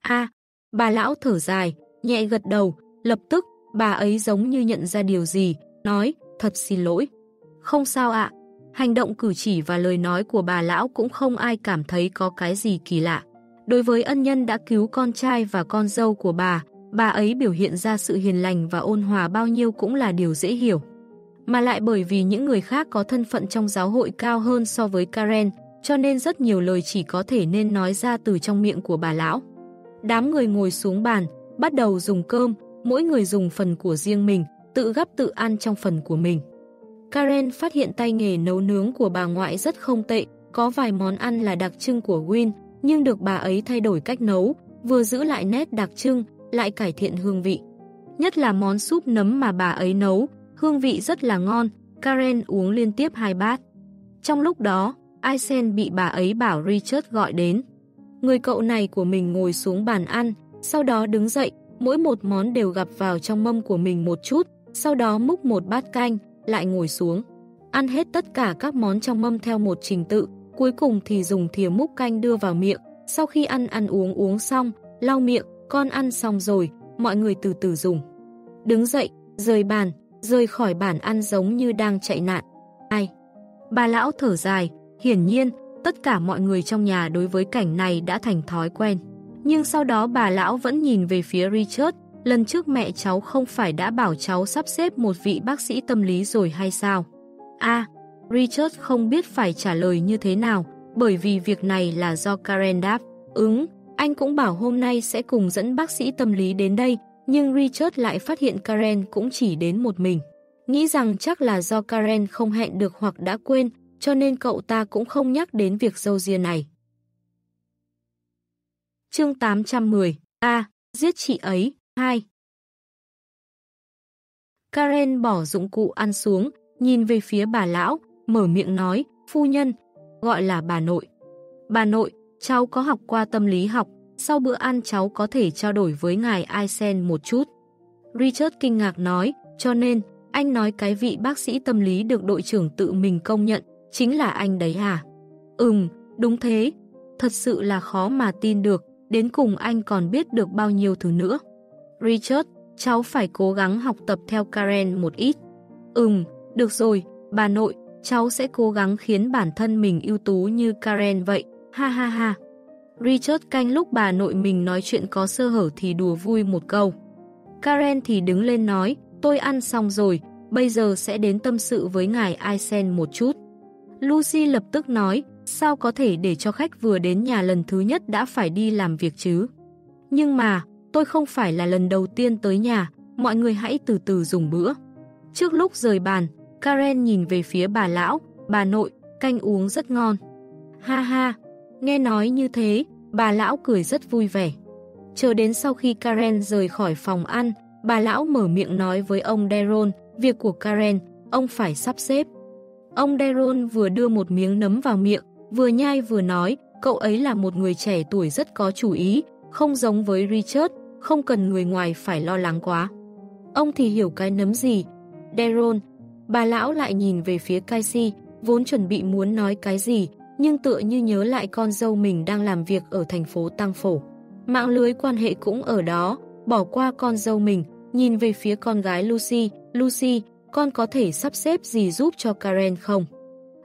a bà lão thở dài, nhẹ gật đầu, lập tức, bà ấy giống như nhận ra điều gì, nói, thật xin lỗi. Không sao ạ, hành động cử chỉ và lời nói của bà lão cũng không ai cảm thấy có cái gì kỳ lạ. Đối với ân nhân đã cứu con trai và con dâu của bà, bà ấy biểu hiện ra sự hiền lành và ôn hòa bao nhiêu cũng là điều dễ hiểu. Mà lại bởi vì những người khác có thân phận trong giáo hội cao hơn so với Karen, cho nên rất nhiều lời chỉ có thể nên nói ra từ trong miệng của bà lão. Đám người ngồi xuống bàn, bắt đầu dùng cơm, mỗi người dùng phần của riêng mình, tự gắp tự ăn trong phần của mình. Karen phát hiện tay nghề nấu nướng của bà ngoại rất không tệ, có vài món ăn là đặc trưng của Win, nhưng được bà ấy thay đổi cách nấu, vừa giữ lại nét đặc trưng, lại cải thiện hương vị. Nhất là món súp nấm mà bà ấy nấu, hương vị rất là ngon, Karen uống liên tiếp hai bát. Trong lúc đó, Aisen bị bà ấy bảo Richard gọi đến. Người cậu này của mình ngồi xuống bàn ăn, sau đó đứng dậy, mỗi một món đều gặp vào trong mâm của mình một chút, sau đó múc một bát canh, lại ngồi xuống. Ăn hết tất cả các món trong mâm theo một trình tự, cuối cùng thì dùng thìa múc canh đưa vào miệng. Sau khi ăn ăn uống uống xong, lau miệng, con ăn xong rồi, mọi người từ từ dùng. Đứng dậy, rời bàn, rời khỏi bàn ăn giống như đang chạy nạn. Ai? Bà lão thở dài, hiển nhiên, tất cả mọi người trong nhà đối với cảnh này đã thành thói quen. Nhưng sau đó bà lão vẫn nhìn về phía Richard, lần trước mẹ cháu không phải đã bảo cháu sắp xếp một vị bác sĩ tâm lý rồi hay sao? a Richard không biết phải trả lời như thế nào, bởi vì việc này là do Karen đáp. Ứng, anh cũng bảo hôm nay sẽ cùng dẫn bác sĩ tâm lý đến đây, nhưng Richard lại phát hiện Karen cũng chỉ đến một mình. Nghĩ rằng chắc là do Karen không hẹn được hoặc đã quên, cho nên cậu ta cũng không nhắc đến việc dâu ria này. Chương 810 A. Giết chị ấy 2 Karen bỏ dụng cụ ăn xuống, nhìn về phía bà lão, mở miệng nói, phu nhân, gọi là bà nội. Bà nội, cháu có học qua tâm lý học, sau bữa ăn cháu có thể trao đổi với ngài Eisen một chút. Richard kinh ngạc nói, cho nên, anh nói cái vị bác sĩ tâm lý được đội trưởng tự mình công nhận, chính là anh đấy à? Ừm, đúng thế, thật sự là khó mà tin được, đến cùng anh còn biết được bao nhiêu thứ nữa. Richard, cháu phải cố gắng học tập theo Karen một ít. Ừm, được rồi, bà nội, cháu sẽ cố gắng khiến bản thân mình ưu tú như Karen vậy, ha ha ha. Richard canh lúc bà nội mình nói chuyện có sơ hở thì đùa vui một câu. Karen thì đứng lên nói, tôi ăn xong rồi, bây giờ sẽ đến tâm sự với ngài Eisen một chút. Lucy lập tức nói, sao có thể để cho khách vừa đến nhà lần thứ nhất đã phải đi làm việc chứ? Nhưng mà, tôi không phải là lần đầu tiên tới nhà, mọi người hãy từ từ dùng bữa. Trước lúc rời bàn, Karen nhìn về phía bà lão, bà nội, canh uống rất ngon. Ha ha, nghe nói như thế, bà lão cười rất vui vẻ. Chờ đến sau khi Karen rời khỏi phòng ăn, bà lão mở miệng nói với ông Deron, việc của Karen, ông phải sắp xếp. Ông Deron vừa đưa một miếng nấm vào miệng, vừa nhai vừa nói, cậu ấy là một người trẻ tuổi rất có chủ ý, không giống với Richard, không cần người ngoài phải lo lắng quá. Ông thì hiểu cái nấm gì. Deron, bà lão lại nhìn về phía Casey, vốn chuẩn bị muốn nói cái gì, nhưng tựa như nhớ lại con dâu mình đang làm việc ở thành phố Tăng Phổ. Mạng lưới quan hệ cũng ở đó, bỏ qua con dâu mình, nhìn về phía con gái Lucy, Lucy, con có thể sắp xếp gì giúp cho Karen không?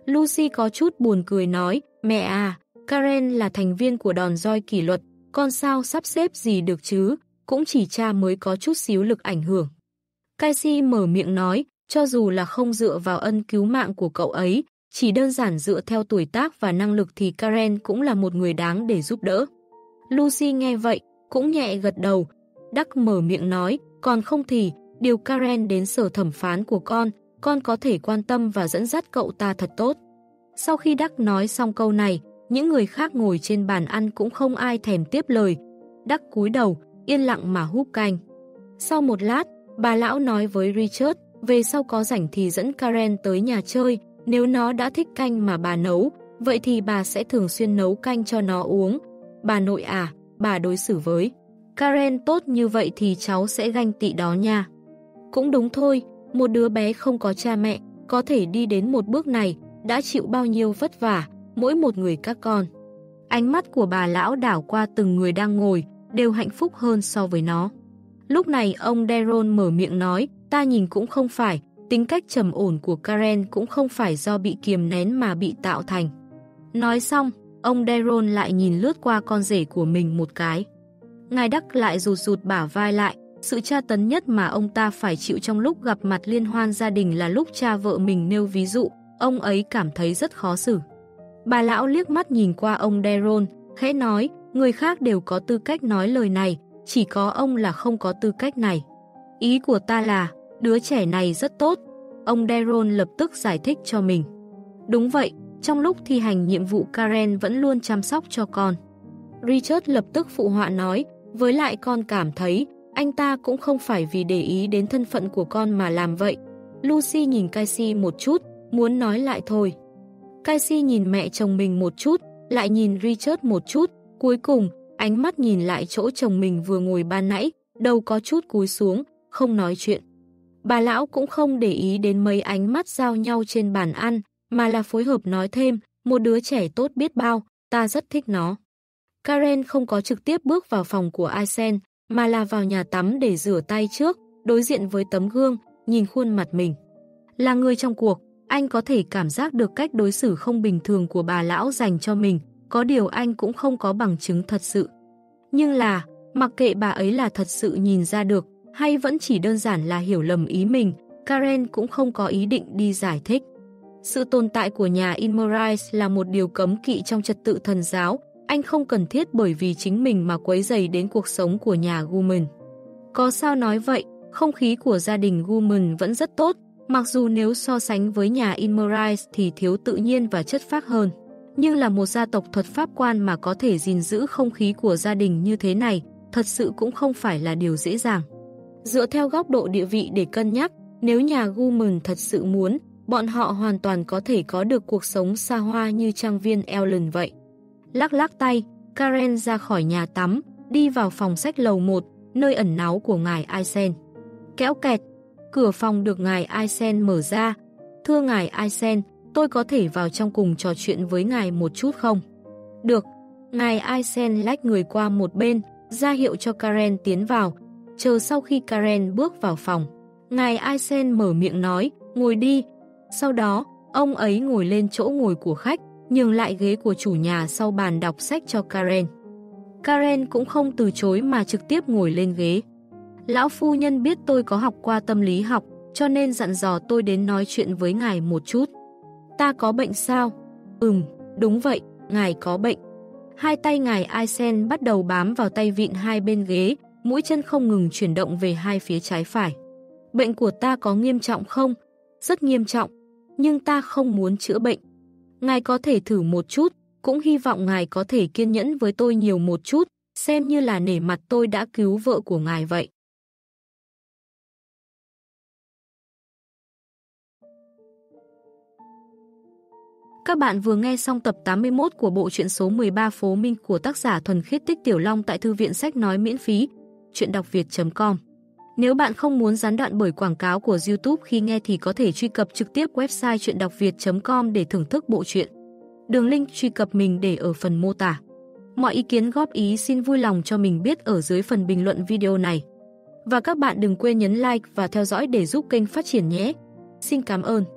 Lucy có chút buồn cười nói, mẹ à, Karen là thành viên của đòn roi kỷ luật, con sao sắp xếp gì được chứ, cũng chỉ cha mới có chút xíu lực ảnh hưởng. Casey mở miệng nói, cho dù là không dựa vào ân cứu mạng của cậu ấy, chỉ đơn giản dựa theo tuổi tác và năng lực thì Karen cũng là một người đáng để giúp đỡ. Lucy nghe vậy, cũng nhẹ gật đầu. Đắc mở miệng nói, còn không thì, điều Karen đến sở thẩm phán của con, con có thể quan tâm và dẫn dắt cậu ta thật tốt. Sau khi Đắc nói xong câu này, những người khác ngồi trên bàn ăn cũng không ai thèm tiếp lời. Đắc cúi đầu, yên lặng mà húp canh. Sau một lát, bà lão nói với Richard, về sau có rảnh thì dẫn Karen tới nhà chơi, nếu nó đã thích canh mà bà nấu, vậy thì bà sẽ thường xuyên nấu canh cho nó uống. Bà nội à, bà đối xử với. Karen tốt như vậy thì cháu sẽ ganh tị đó nha. Cũng đúng thôi, một đứa bé không có cha mẹ, có thể đi đến một bước này, đã chịu bao nhiêu vất vả, mỗi một người các con. Ánh mắt của bà lão đảo qua từng người đang ngồi, đều hạnh phúc hơn so với nó. Lúc này ông Deron mở miệng nói, ta nhìn cũng không phải, tính cách trầm ổn của Karen cũng không phải do bị kiềm nén mà bị tạo thành. Nói xong, ông Deron lại nhìn lướt qua con rể của mình một cái. Ngài Đắc lại rụt rụt bả vai lại, sự tra tấn nhất mà ông ta phải chịu trong lúc gặp mặt liên hoan gia đình là lúc cha vợ mình nêu ví dụ, ông ấy cảm thấy rất khó xử. Bà lão liếc mắt nhìn qua ông Deron, khẽ nói, người khác đều có tư cách nói lời này, chỉ có ông là không có tư cách này. Ý của ta là, đứa trẻ này rất tốt. Ông Deron lập tức giải thích cho mình. Đúng vậy, trong lúc thi hành nhiệm vụ Karen vẫn luôn chăm sóc cho con. Richard lập tức phụ họa nói, với lại con cảm thấy, anh ta cũng không phải vì để ý đến thân phận của con mà làm vậy. Lucy nhìn Casey một chút, muốn nói lại thôi. Casey nhìn mẹ chồng mình một chút, lại nhìn Richard một chút, cuối cùng, ánh mắt nhìn lại chỗ chồng mình vừa ngồi ban nãy, đầu có chút cúi xuống, không nói chuyện. Bà lão cũng không để ý đến mấy ánh mắt giao nhau trên bàn ăn, mà là phối hợp nói thêm, một đứa trẻ tốt biết bao, ta rất thích nó. Karen không có trực tiếp bước vào phòng của Aysen, mà là vào nhà tắm để rửa tay trước, đối diện với tấm gương, nhìn khuôn mặt mình. Là người trong cuộc, anh có thể cảm giác được cách đối xử không bình thường của bà lão dành cho mình, có điều anh cũng không có bằng chứng thật sự. Nhưng là, mặc kệ bà ấy là thật sự nhìn ra được, hay vẫn chỉ đơn giản là hiểu lầm ý mình, Karen cũng không có ý định đi giải thích. Sự tồn tại của nhà Inmorais là một điều cấm kỵ trong trật tự thần giáo, anh không cần thiết bởi vì chính mình mà quấy dày đến cuộc sống của nhà Guman. Có sao nói vậy, không khí của gia đình Guman vẫn rất tốt, mặc dù nếu so sánh với nhà Inmorais thì thiếu tự nhiên và chất phác hơn. Nhưng là một gia tộc thuật pháp quan mà có thể gìn giữ không khí của gia đình như thế này, thật sự cũng không phải là điều dễ dàng. Dựa theo góc độ địa vị để cân nhắc, nếu nhà Guman thật sự muốn, bọn họ hoàn toàn có thể có được cuộc sống xa hoa như trang viên Ellen vậy. Lắc lắc tay, Karen ra khỏi nhà tắm, đi vào phòng sách lầu 1, nơi ẩn náu của ngài Aysen. Kéo kẹt, cửa phòng được ngài Aysen mở ra. Thưa ngài Aysen, tôi có thể vào trong cùng trò chuyện với ngài một chút không? Được, ngài Aysen lách người qua một bên, ra hiệu cho Karen tiến vào, chờ sau khi Karen bước vào phòng. Ngài Eisen mở miệng nói, ngồi đi. Sau đó, ông ấy ngồi lên chỗ ngồi của khách, nhường lại ghế của chủ nhà sau bàn đọc sách cho Karen. Karen cũng không từ chối mà trực tiếp ngồi lên ghế. Lão phu nhân biết tôi có học qua tâm lý học, cho nên dặn dò tôi đến nói chuyện với ngài một chút. Ta có bệnh sao? Ừm, đúng vậy, ngài có bệnh. Hai tay ngài Eisen bắt đầu bám vào tay vịn hai bên ghế, mũi chân không ngừng chuyển động về hai phía trái phải. Bệnh của ta có nghiêm trọng không? Rất nghiêm trọng, nhưng ta không muốn chữa bệnh. Ngài có thể thử một chút, cũng hy vọng ngài có thể kiên nhẫn với tôi nhiều một chút, xem như là nể mặt tôi đã cứu vợ của ngài vậy. Các bạn vừa nghe xong tập 81 của bộ truyện số 13 Phố Minh của tác giả Thuần Khiết Tích Tiểu Long tại Thư viện Sách Nói miễn phí chuyện đọc việt.com. Nếu bạn không muốn gián đoạn bởi quảng cáo của YouTube khi nghe thì có thể truy cập trực tiếp website chuyện đọc việt.com để thưởng thức bộ truyện. Đường link truy cập mình để ở phần mô tả. Mọi ý kiến góp ý xin vui lòng cho mình biết ở dưới phần bình luận video này. Và các bạn đừng quên nhấn like và theo dõi để giúp kênh phát triển nhé. Xin cảm ơn.